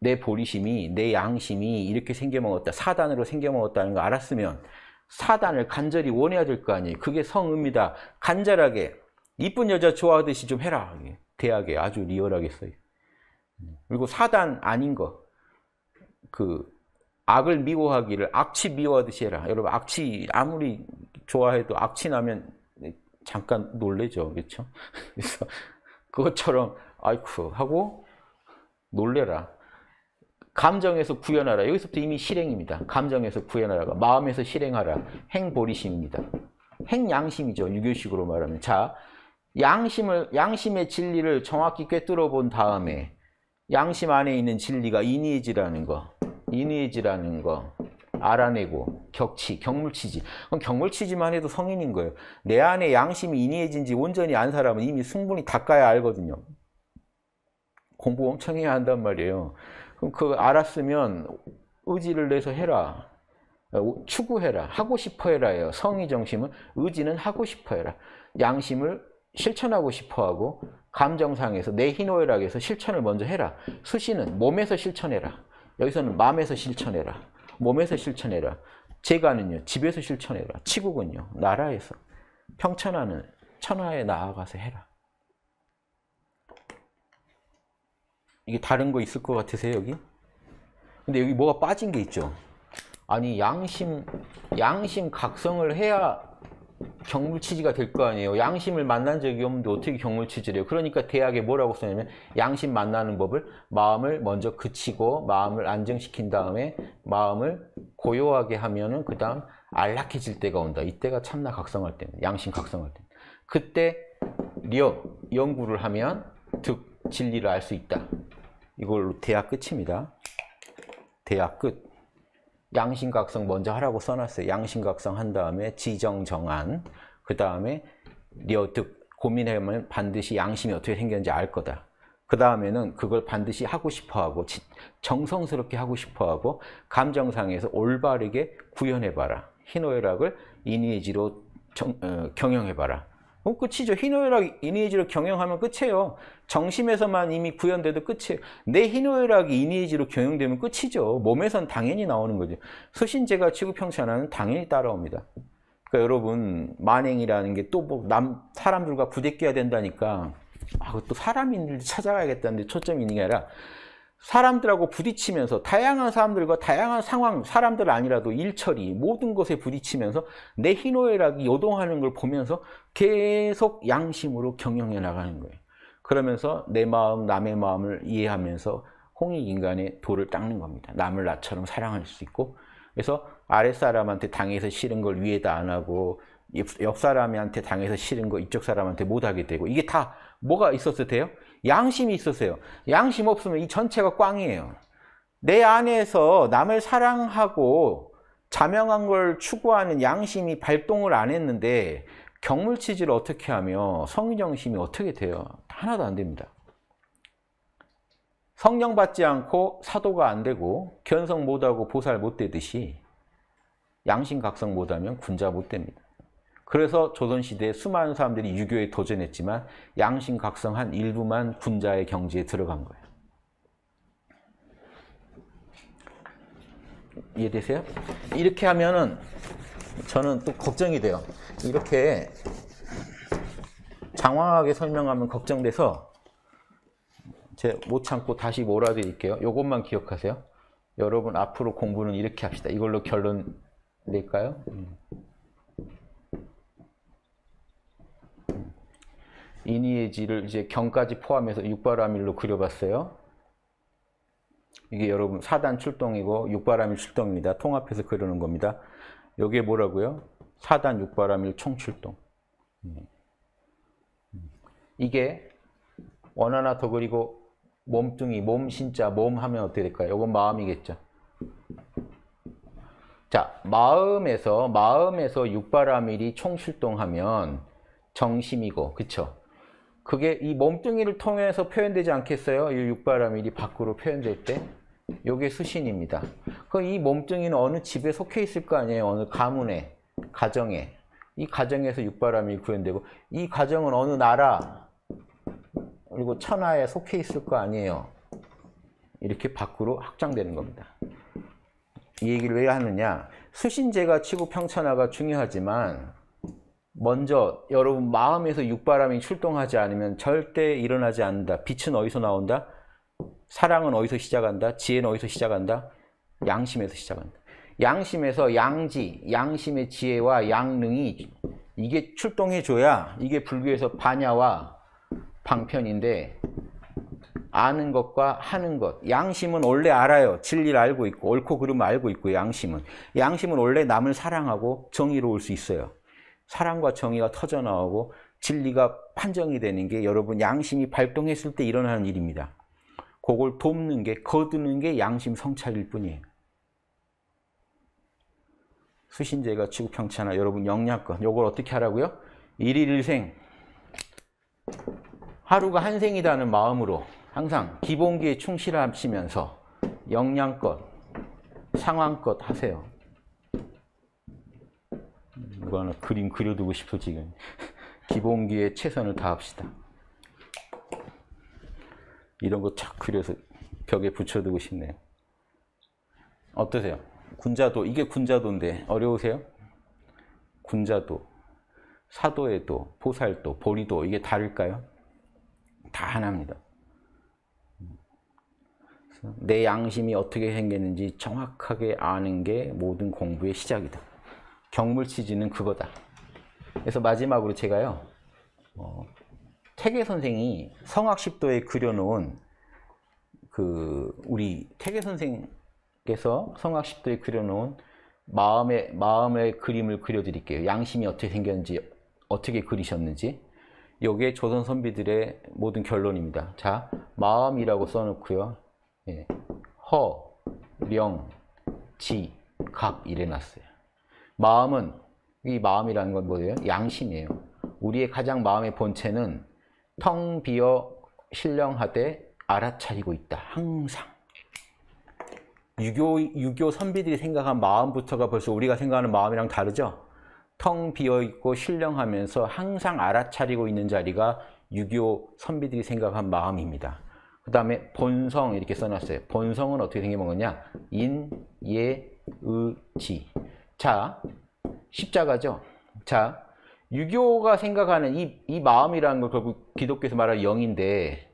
내 보리심이 내 양심이 이렇게 생겨먹었다 사단으로 생겨먹었다는 거 알았으면 사단을 간절히 원해야 될 거 아니에요 그게 성읍니다 간절하게 이쁜 여자 좋아하듯이 좀 해라 대학에 아주 리얼하게 써요 그리고 사단 아닌 거 그 악을 미워하기를 악취 미워하듯이 해라 여러분 악취 아무리 좋아해도 악취 나면 잠깐 놀래죠 그렇죠 그래서 그것처럼 아이쿠 하고 놀래라. 감정에서 구현하라. 여기서부터 이미 실행입니다. 감정에서 구현하라가 마음에서 실행하라. 행보리심입니다. 행양심이죠. 유교식으로 말하면. 자, 양심을 양심의 진리를 정확히 꿰뚫어 본 다음에 양심 안에 있는 진리가 이니에지라는 거, 이니에지라는 거 알아내고 격치, 경물치지. 그럼 경물치지만 해도 성인인 거예요. 내 안에 양심이 이니에진지 온전히 안 사람은 이미 충분히 닦아야 알거든요. 공부 엄청 해야 한단 말이에요. 그럼 그거 알았으면 의지를 내서 해라. 어, 추구해라. 하고 싶어 해라 예요. 성의 정심은 의지는 하고 싶어 해라. 양심을 실천하고 싶어 하고 감정상에서 내 희노애락에서 실천을 먼저 해라. 수시는 몸에서 실천해라. 여기서는 마음에서 실천해라. 몸에서 실천해라. 제가는요. 집에서 실천해라. 치국은요. 나라에서. 평천하는 천하에 나아가서 해라. 이게 다른 거 있을 것 같으세요, 여기? 근데 여기 뭐가 빠진 게 있죠? 아니, 양심, 양심 각성을 해야 경물치지가 될 거 아니에요. 양심을 만난 적이 없는데 어떻게 경물치지를 해요? 그러니까 대학에 뭐라고 써냐면 양심 만나는 법을 마음을 먼저 그치고 마음을 안정시킨 다음에 마음을 고요하게 하면은 그 다음 안락해질 때가 온다. 이때가 참나 각성할 때는 양심 각성할 때. 그때 리어 연구를 하면 득 진리를 알 수 있다. 이걸로 대학 끝입니다. 대학 끝. 양심각성 먼저 하라고 써놨어요. 양심각성 한 다음에 지정 정안, 그 다음에 리어득 고민해보면 반드시 양심이 어떻게 생겼는지 알 거다. 그 다음에는 그걸 반드시 하고 싶어하고 정성스럽게 하고 싶어하고 감정상에서 올바르게 구현해봐라. 희노애락을 이니에지로 어, 경영해봐라. 그럼 끝이죠. 희노애락 이니에지로 경영하면 끝이에요. 정심에서만 이미 구현돼도 끝이에요. 내 희노애락이 이니에지로 경영되면 끝이죠. 몸에선 당연히 나오는 거죠. 수신제가 취급평천하는 당연히 따라옵니다. 그러니까 여러분 만행이라는 게 또 뭐 남 사람들과 부대껴야 된다니까 아, 또 사람인들 찾아가야겠다는데 초점이 있는 게 아니라 사람들하고 부딪히면서 다양한 사람들과 다양한 상황, 사람들 아니라도 일처리 모든 것에 부딪히면서 내 희노애락이 요동하는 걸 보면서 계속 양심으로 경영해 나가는 거예요. 그러면서 내 마음, 남의 마음을 이해하면서 홍익 인간의 도를 닦는 겁니다. 남을 나처럼 사랑할 수 있고 그래서 아랫사람한테 당해서 싫은 걸 위에다 안 하고 옆 사람한테 당해서 싫은 거 이쪽 사람한테 못 하게 되고 이게 다 뭐가 있었을 때요? 양심이 있었어요. 양심 없으면 이 전체가 꽝이에요. 내 안에서 남을 사랑하고 자명한 걸 추구하는 양심이 발동을 안 했는데 경물치지를 어떻게 하며 성의정심이 어떻게 돼요? 하나도 안 됩니다. 성령 받지 않고 사도가 안 되고 견성 못하고 보살 못 되듯이 양심 각성 못하면 군자 못 됩니다. 그래서 조선시대에 수많은 사람들이 유교에 도전했지만 양심 각성한 일부만 군자의 경지에 들어간 거예요. 이해되세요? 이렇게 하면은 저는 또 걱정이 돼요. 이렇게 장황하게 설명하면 걱정돼서 제 못 참고 다시 몰아드릴게요. 이것만 기억하세요. 여러분 앞으로 공부는 이렇게 합시다. 이걸로 결론 낼까요? 이니에지를 이제 경까지 포함해서 육바라밀로 그려봤어요. 이게 여러분 사단 출동이고 육바라밀 출동입니다. 통합해서 그리는 겁니다. 여기에 뭐라고요? 사단 육바라밀 총출동. 이게 원 하나 더 그리고 몸뚱이, 몸 신자, 몸 하면 어떻게 될까요? 이건 마음이겠죠. 자, 마음에서 마음에서 육바라밀이 총출동하면 정심이고, 그쵸? 그게 이 몸뚱이를 통해서 표현되지 않겠어요? 이 육바라밀이 밖으로 표현될 때 이게 수신입니다. 그럼 이 몸뚱이는 어느 집에 속해 있을 거 아니에요? 어느 가문에, 가정에. 이 가정에서 육바라밀이 구현되고 이 가정은 어느 나라 그리고 천하에 속해 있을 거 아니에요? 이렇게 밖으로 확장되는 겁니다. 이 얘기를 왜 하느냐? 수신제가 치고 평천하가 중요하지만 먼저 여러분 마음에서 육바람이 출동하지 않으면 절대 일어나지 않는다. 빛은 어디서 나온다? 사랑은 어디서 시작한다? 지혜는 어디서 시작한다? 양심에서 시작한다. 양심에서 양지, 양심의 지혜와 양능이 이게 출동해줘야 이게 불교에서 반야와 방편인데 아는 것과 하는 것. 양심은 원래 알아요. 진리를 알고 있고 옳고 그름을 알고 있고 양심은. 양심은 원래 남을 사랑하고 정의로울 수 있어요. 사랑과 정의가 터져 나오고 진리가 판정이 되는 게 여러분 양심이 발동했을 때 일어나는 일입니다. 그걸 돕는 게 거두는 게 양심 성찰일 뿐이에요. 수신제가 지구평차나 여러분 영양권 요걸 어떻게 하라고요? 일일일생 하루가 한 생이라는 마음으로 항상 기본기에 충실하시면서 영양껏 상황껏 하세요. 누가 하나 그림 그려두고 싶어 지금 기본기에 최선을 다합시다. 이런 거 착 그려서 벽에 붙여두고 싶네요. 어떠세요? 군자도 이게 군자도인데 어려우세요? 군자도, 사도의 도, 보살도, 보리도 이게 다를까요? 다 하나입니다. 내 양심이 어떻게 생겼는지 정확하게 아는 게 모든 공부의 시작이다. 경물치지는 그거다. 그래서 마지막으로 제가요, 어, 태계 선생이 성악십도에 그려놓은 그 우리 태계 선생께서 성악십도에 그려놓은 마음의 마음의 그림을 그려드릴게요. 양심이 어떻게 생겼는지 어떻게 그리셨는지. 요게 조선 선비들의 모든 결론입니다. 자, 마음이라고 써놓고요. 예. 허, 령, 지, 각 이래 놨어요. 마음은 이 마음이라는 건 뭐예요? 양심이에요. 우리의 가장 마음의 본체는 텅 비어 신령하되 알아차리고 있다. 항상. 유교, 유교 선비들이 생각한 마음부터가 벌써 우리가 생각하는 마음이랑 다르죠? 텅 비어 있고 신령하면서 항상 알아차리고 있는 자리가 유교 선비들이 생각한 마음입니다. 그 다음에 본성 이렇게 써놨어요. 본성은 어떻게 생긴 거냐? 인, 예, 의, 지. 자, 십자가죠. 자, 유교가 생각하는 이, 이 마음이라는 걸 결국 기독교에서 말하는 영인데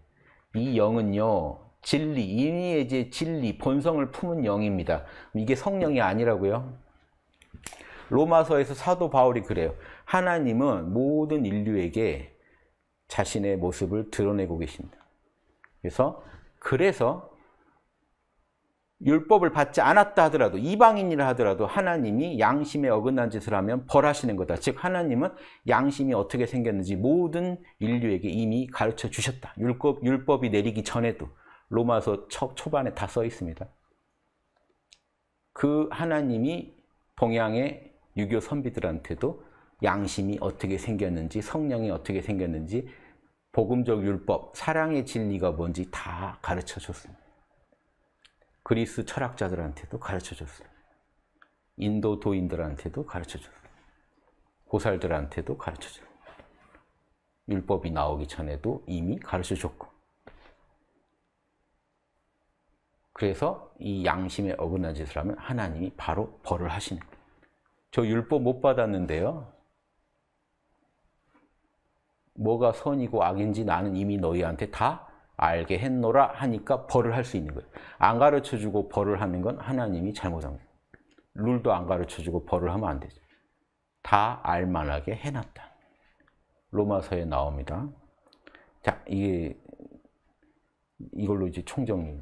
이 영은요 진리, 인의의 제 진리, 본성을 품은 영입니다. 이게 성령이 아니라고요. 로마서에서 사도 바울이 그래요. 하나님은 모든 인류에게 자신의 모습을 드러내고 계신다. 그래서 그래서 율법을 받지 않았다 하더라도 이방인이라 하더라도 하나님이 양심에 어긋난 짓을 하면 벌하시는 거다. 즉 하나님은 양심이 어떻게 생겼는지 모든 인류에게 이미 가르쳐 주셨다. 율법 율법이 내리기 전에도 로마서 초, 초반에 다 써 있습니다. 그 하나님이 동양의 유교 선비들한테도 양심이 어떻게 생겼는지 성령이 어떻게 생겼는지 복음적 율법, 사랑의 진리가 뭔지 다 가르쳐 줬습니다. 그리스 철학자들한테도 가르쳐 줬어요. 인도 도인들한테도 가르쳐 줬어요. 고살들한테도 가르쳐 줬어요. 율법이 나오기 전에도 이미 가르쳐 줬고. 그래서 이 양심에 어긋난 짓을 하면 하나님이 바로 벌을 하시는 거예요. 저 율법 못 받았는데요. 뭐가 선이고 악인지 나는 이미 너희한테 다 알게 했노라 하니까 벌을 할 수 있는 거예요. 안 가르쳐 주고 벌을 하는 건 하나님이 잘못한 거예요. 룰도 안 가르쳐 주고 벌을 하면 안 되죠. 다 알만하게 해놨다. 로마서에 나옵니다. 자, 이게 이걸로 이제 총정리.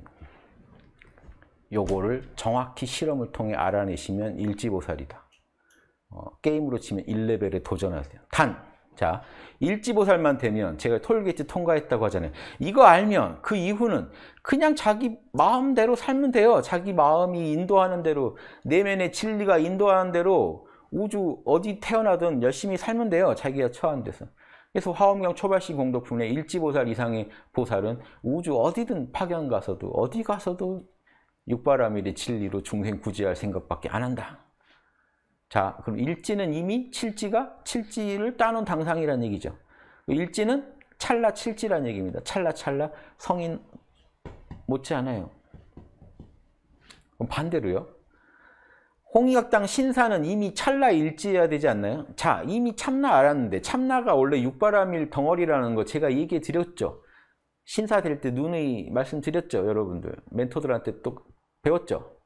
요거를 정확히 실험을 통해 알아내시면 일지보살이다. 어, 게임으로 치면 1레벨에 도전하세요. 단, 자, 일지보살만 되면 제가 톨게이트 통과했다고 하잖아요. 이거 알면 그 이후는 그냥 자기 마음대로 살면 돼요. 자기 마음이 인도하는 대로 내면의 진리가 인도하는 대로 우주 어디 태어나든 열심히 살면 돼요. 자기가 처한 데서. 그래서 화엄경 초발시 공덕품의 일지보살 이상의 보살은 우주 어디든 파견 가서도 어디 가서도 육바라밀의 진리로 중생 구제할 생각밖에 안 한다. 자, 그럼 일지는 이미 칠지가 칠지를 따놓은 당상이라는 얘기죠. 일지는 찰나 칠지라는 얘기입니다. 찰나 찰나 성인 못지 않아요. 그럼 반대로요. 홍익학당 신사는 이미 찰나 일지해야 되지 않나요? 자, 이미 참나 알았는데 참나가 원래 육바람일 덩어리라는 거 제가 얘기해 드렸죠. 신사 될 때 누누이 말씀드렸죠, 여러분들. 멘토들한테 또 배웠죠.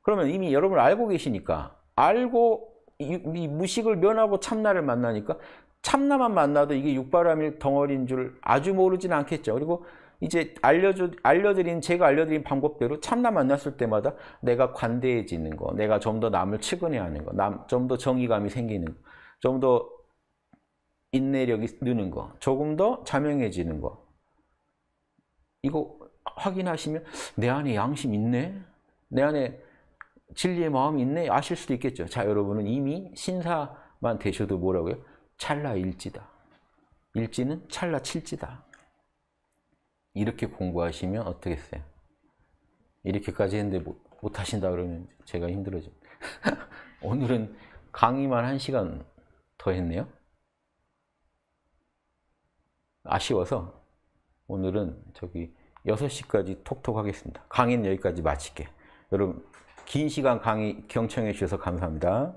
그러면 이미 여러분 알고 계시니까 알고 이, 이 무식을 면하고 참나를 만나니까 참나만 만나도 이게 육바람일 덩어리인 줄 아주 모르진 않겠죠. 그리고 이제 알려줘, 알려드린, 제가 알려드린 방법대로 참나 만났을 때마다 내가 관대해지는 거, 내가 좀 더 남을 측은해 하는 거, 남, 좀 더 정의감이 생기는 거, 좀 더 인내력이 느는 거, 조금 더 자명해지는 거. 이거 확인하시면 내 안에 양심 있네? 내 안에 진리의 마음이 있네? 아실 수도 있겠죠. 자, 여러분은 이미 신사만 되셔도 뭐라고요? 찰나 일지다. 일지는 찰나 칠지다. 이렇게 공부하시면 어떻겠어요? 이렇게까지 했는데 못, 못 하신다 그러면 제가 힘들어져. 오늘은 강의만 한 시간 더 했네요. 아쉬워서 오늘은 저기 6시까지 톡톡 하겠습니다. 강의는 여기까지 마칠게. 여러분, 긴 시간 강의 경청해 주셔서 감사합니다.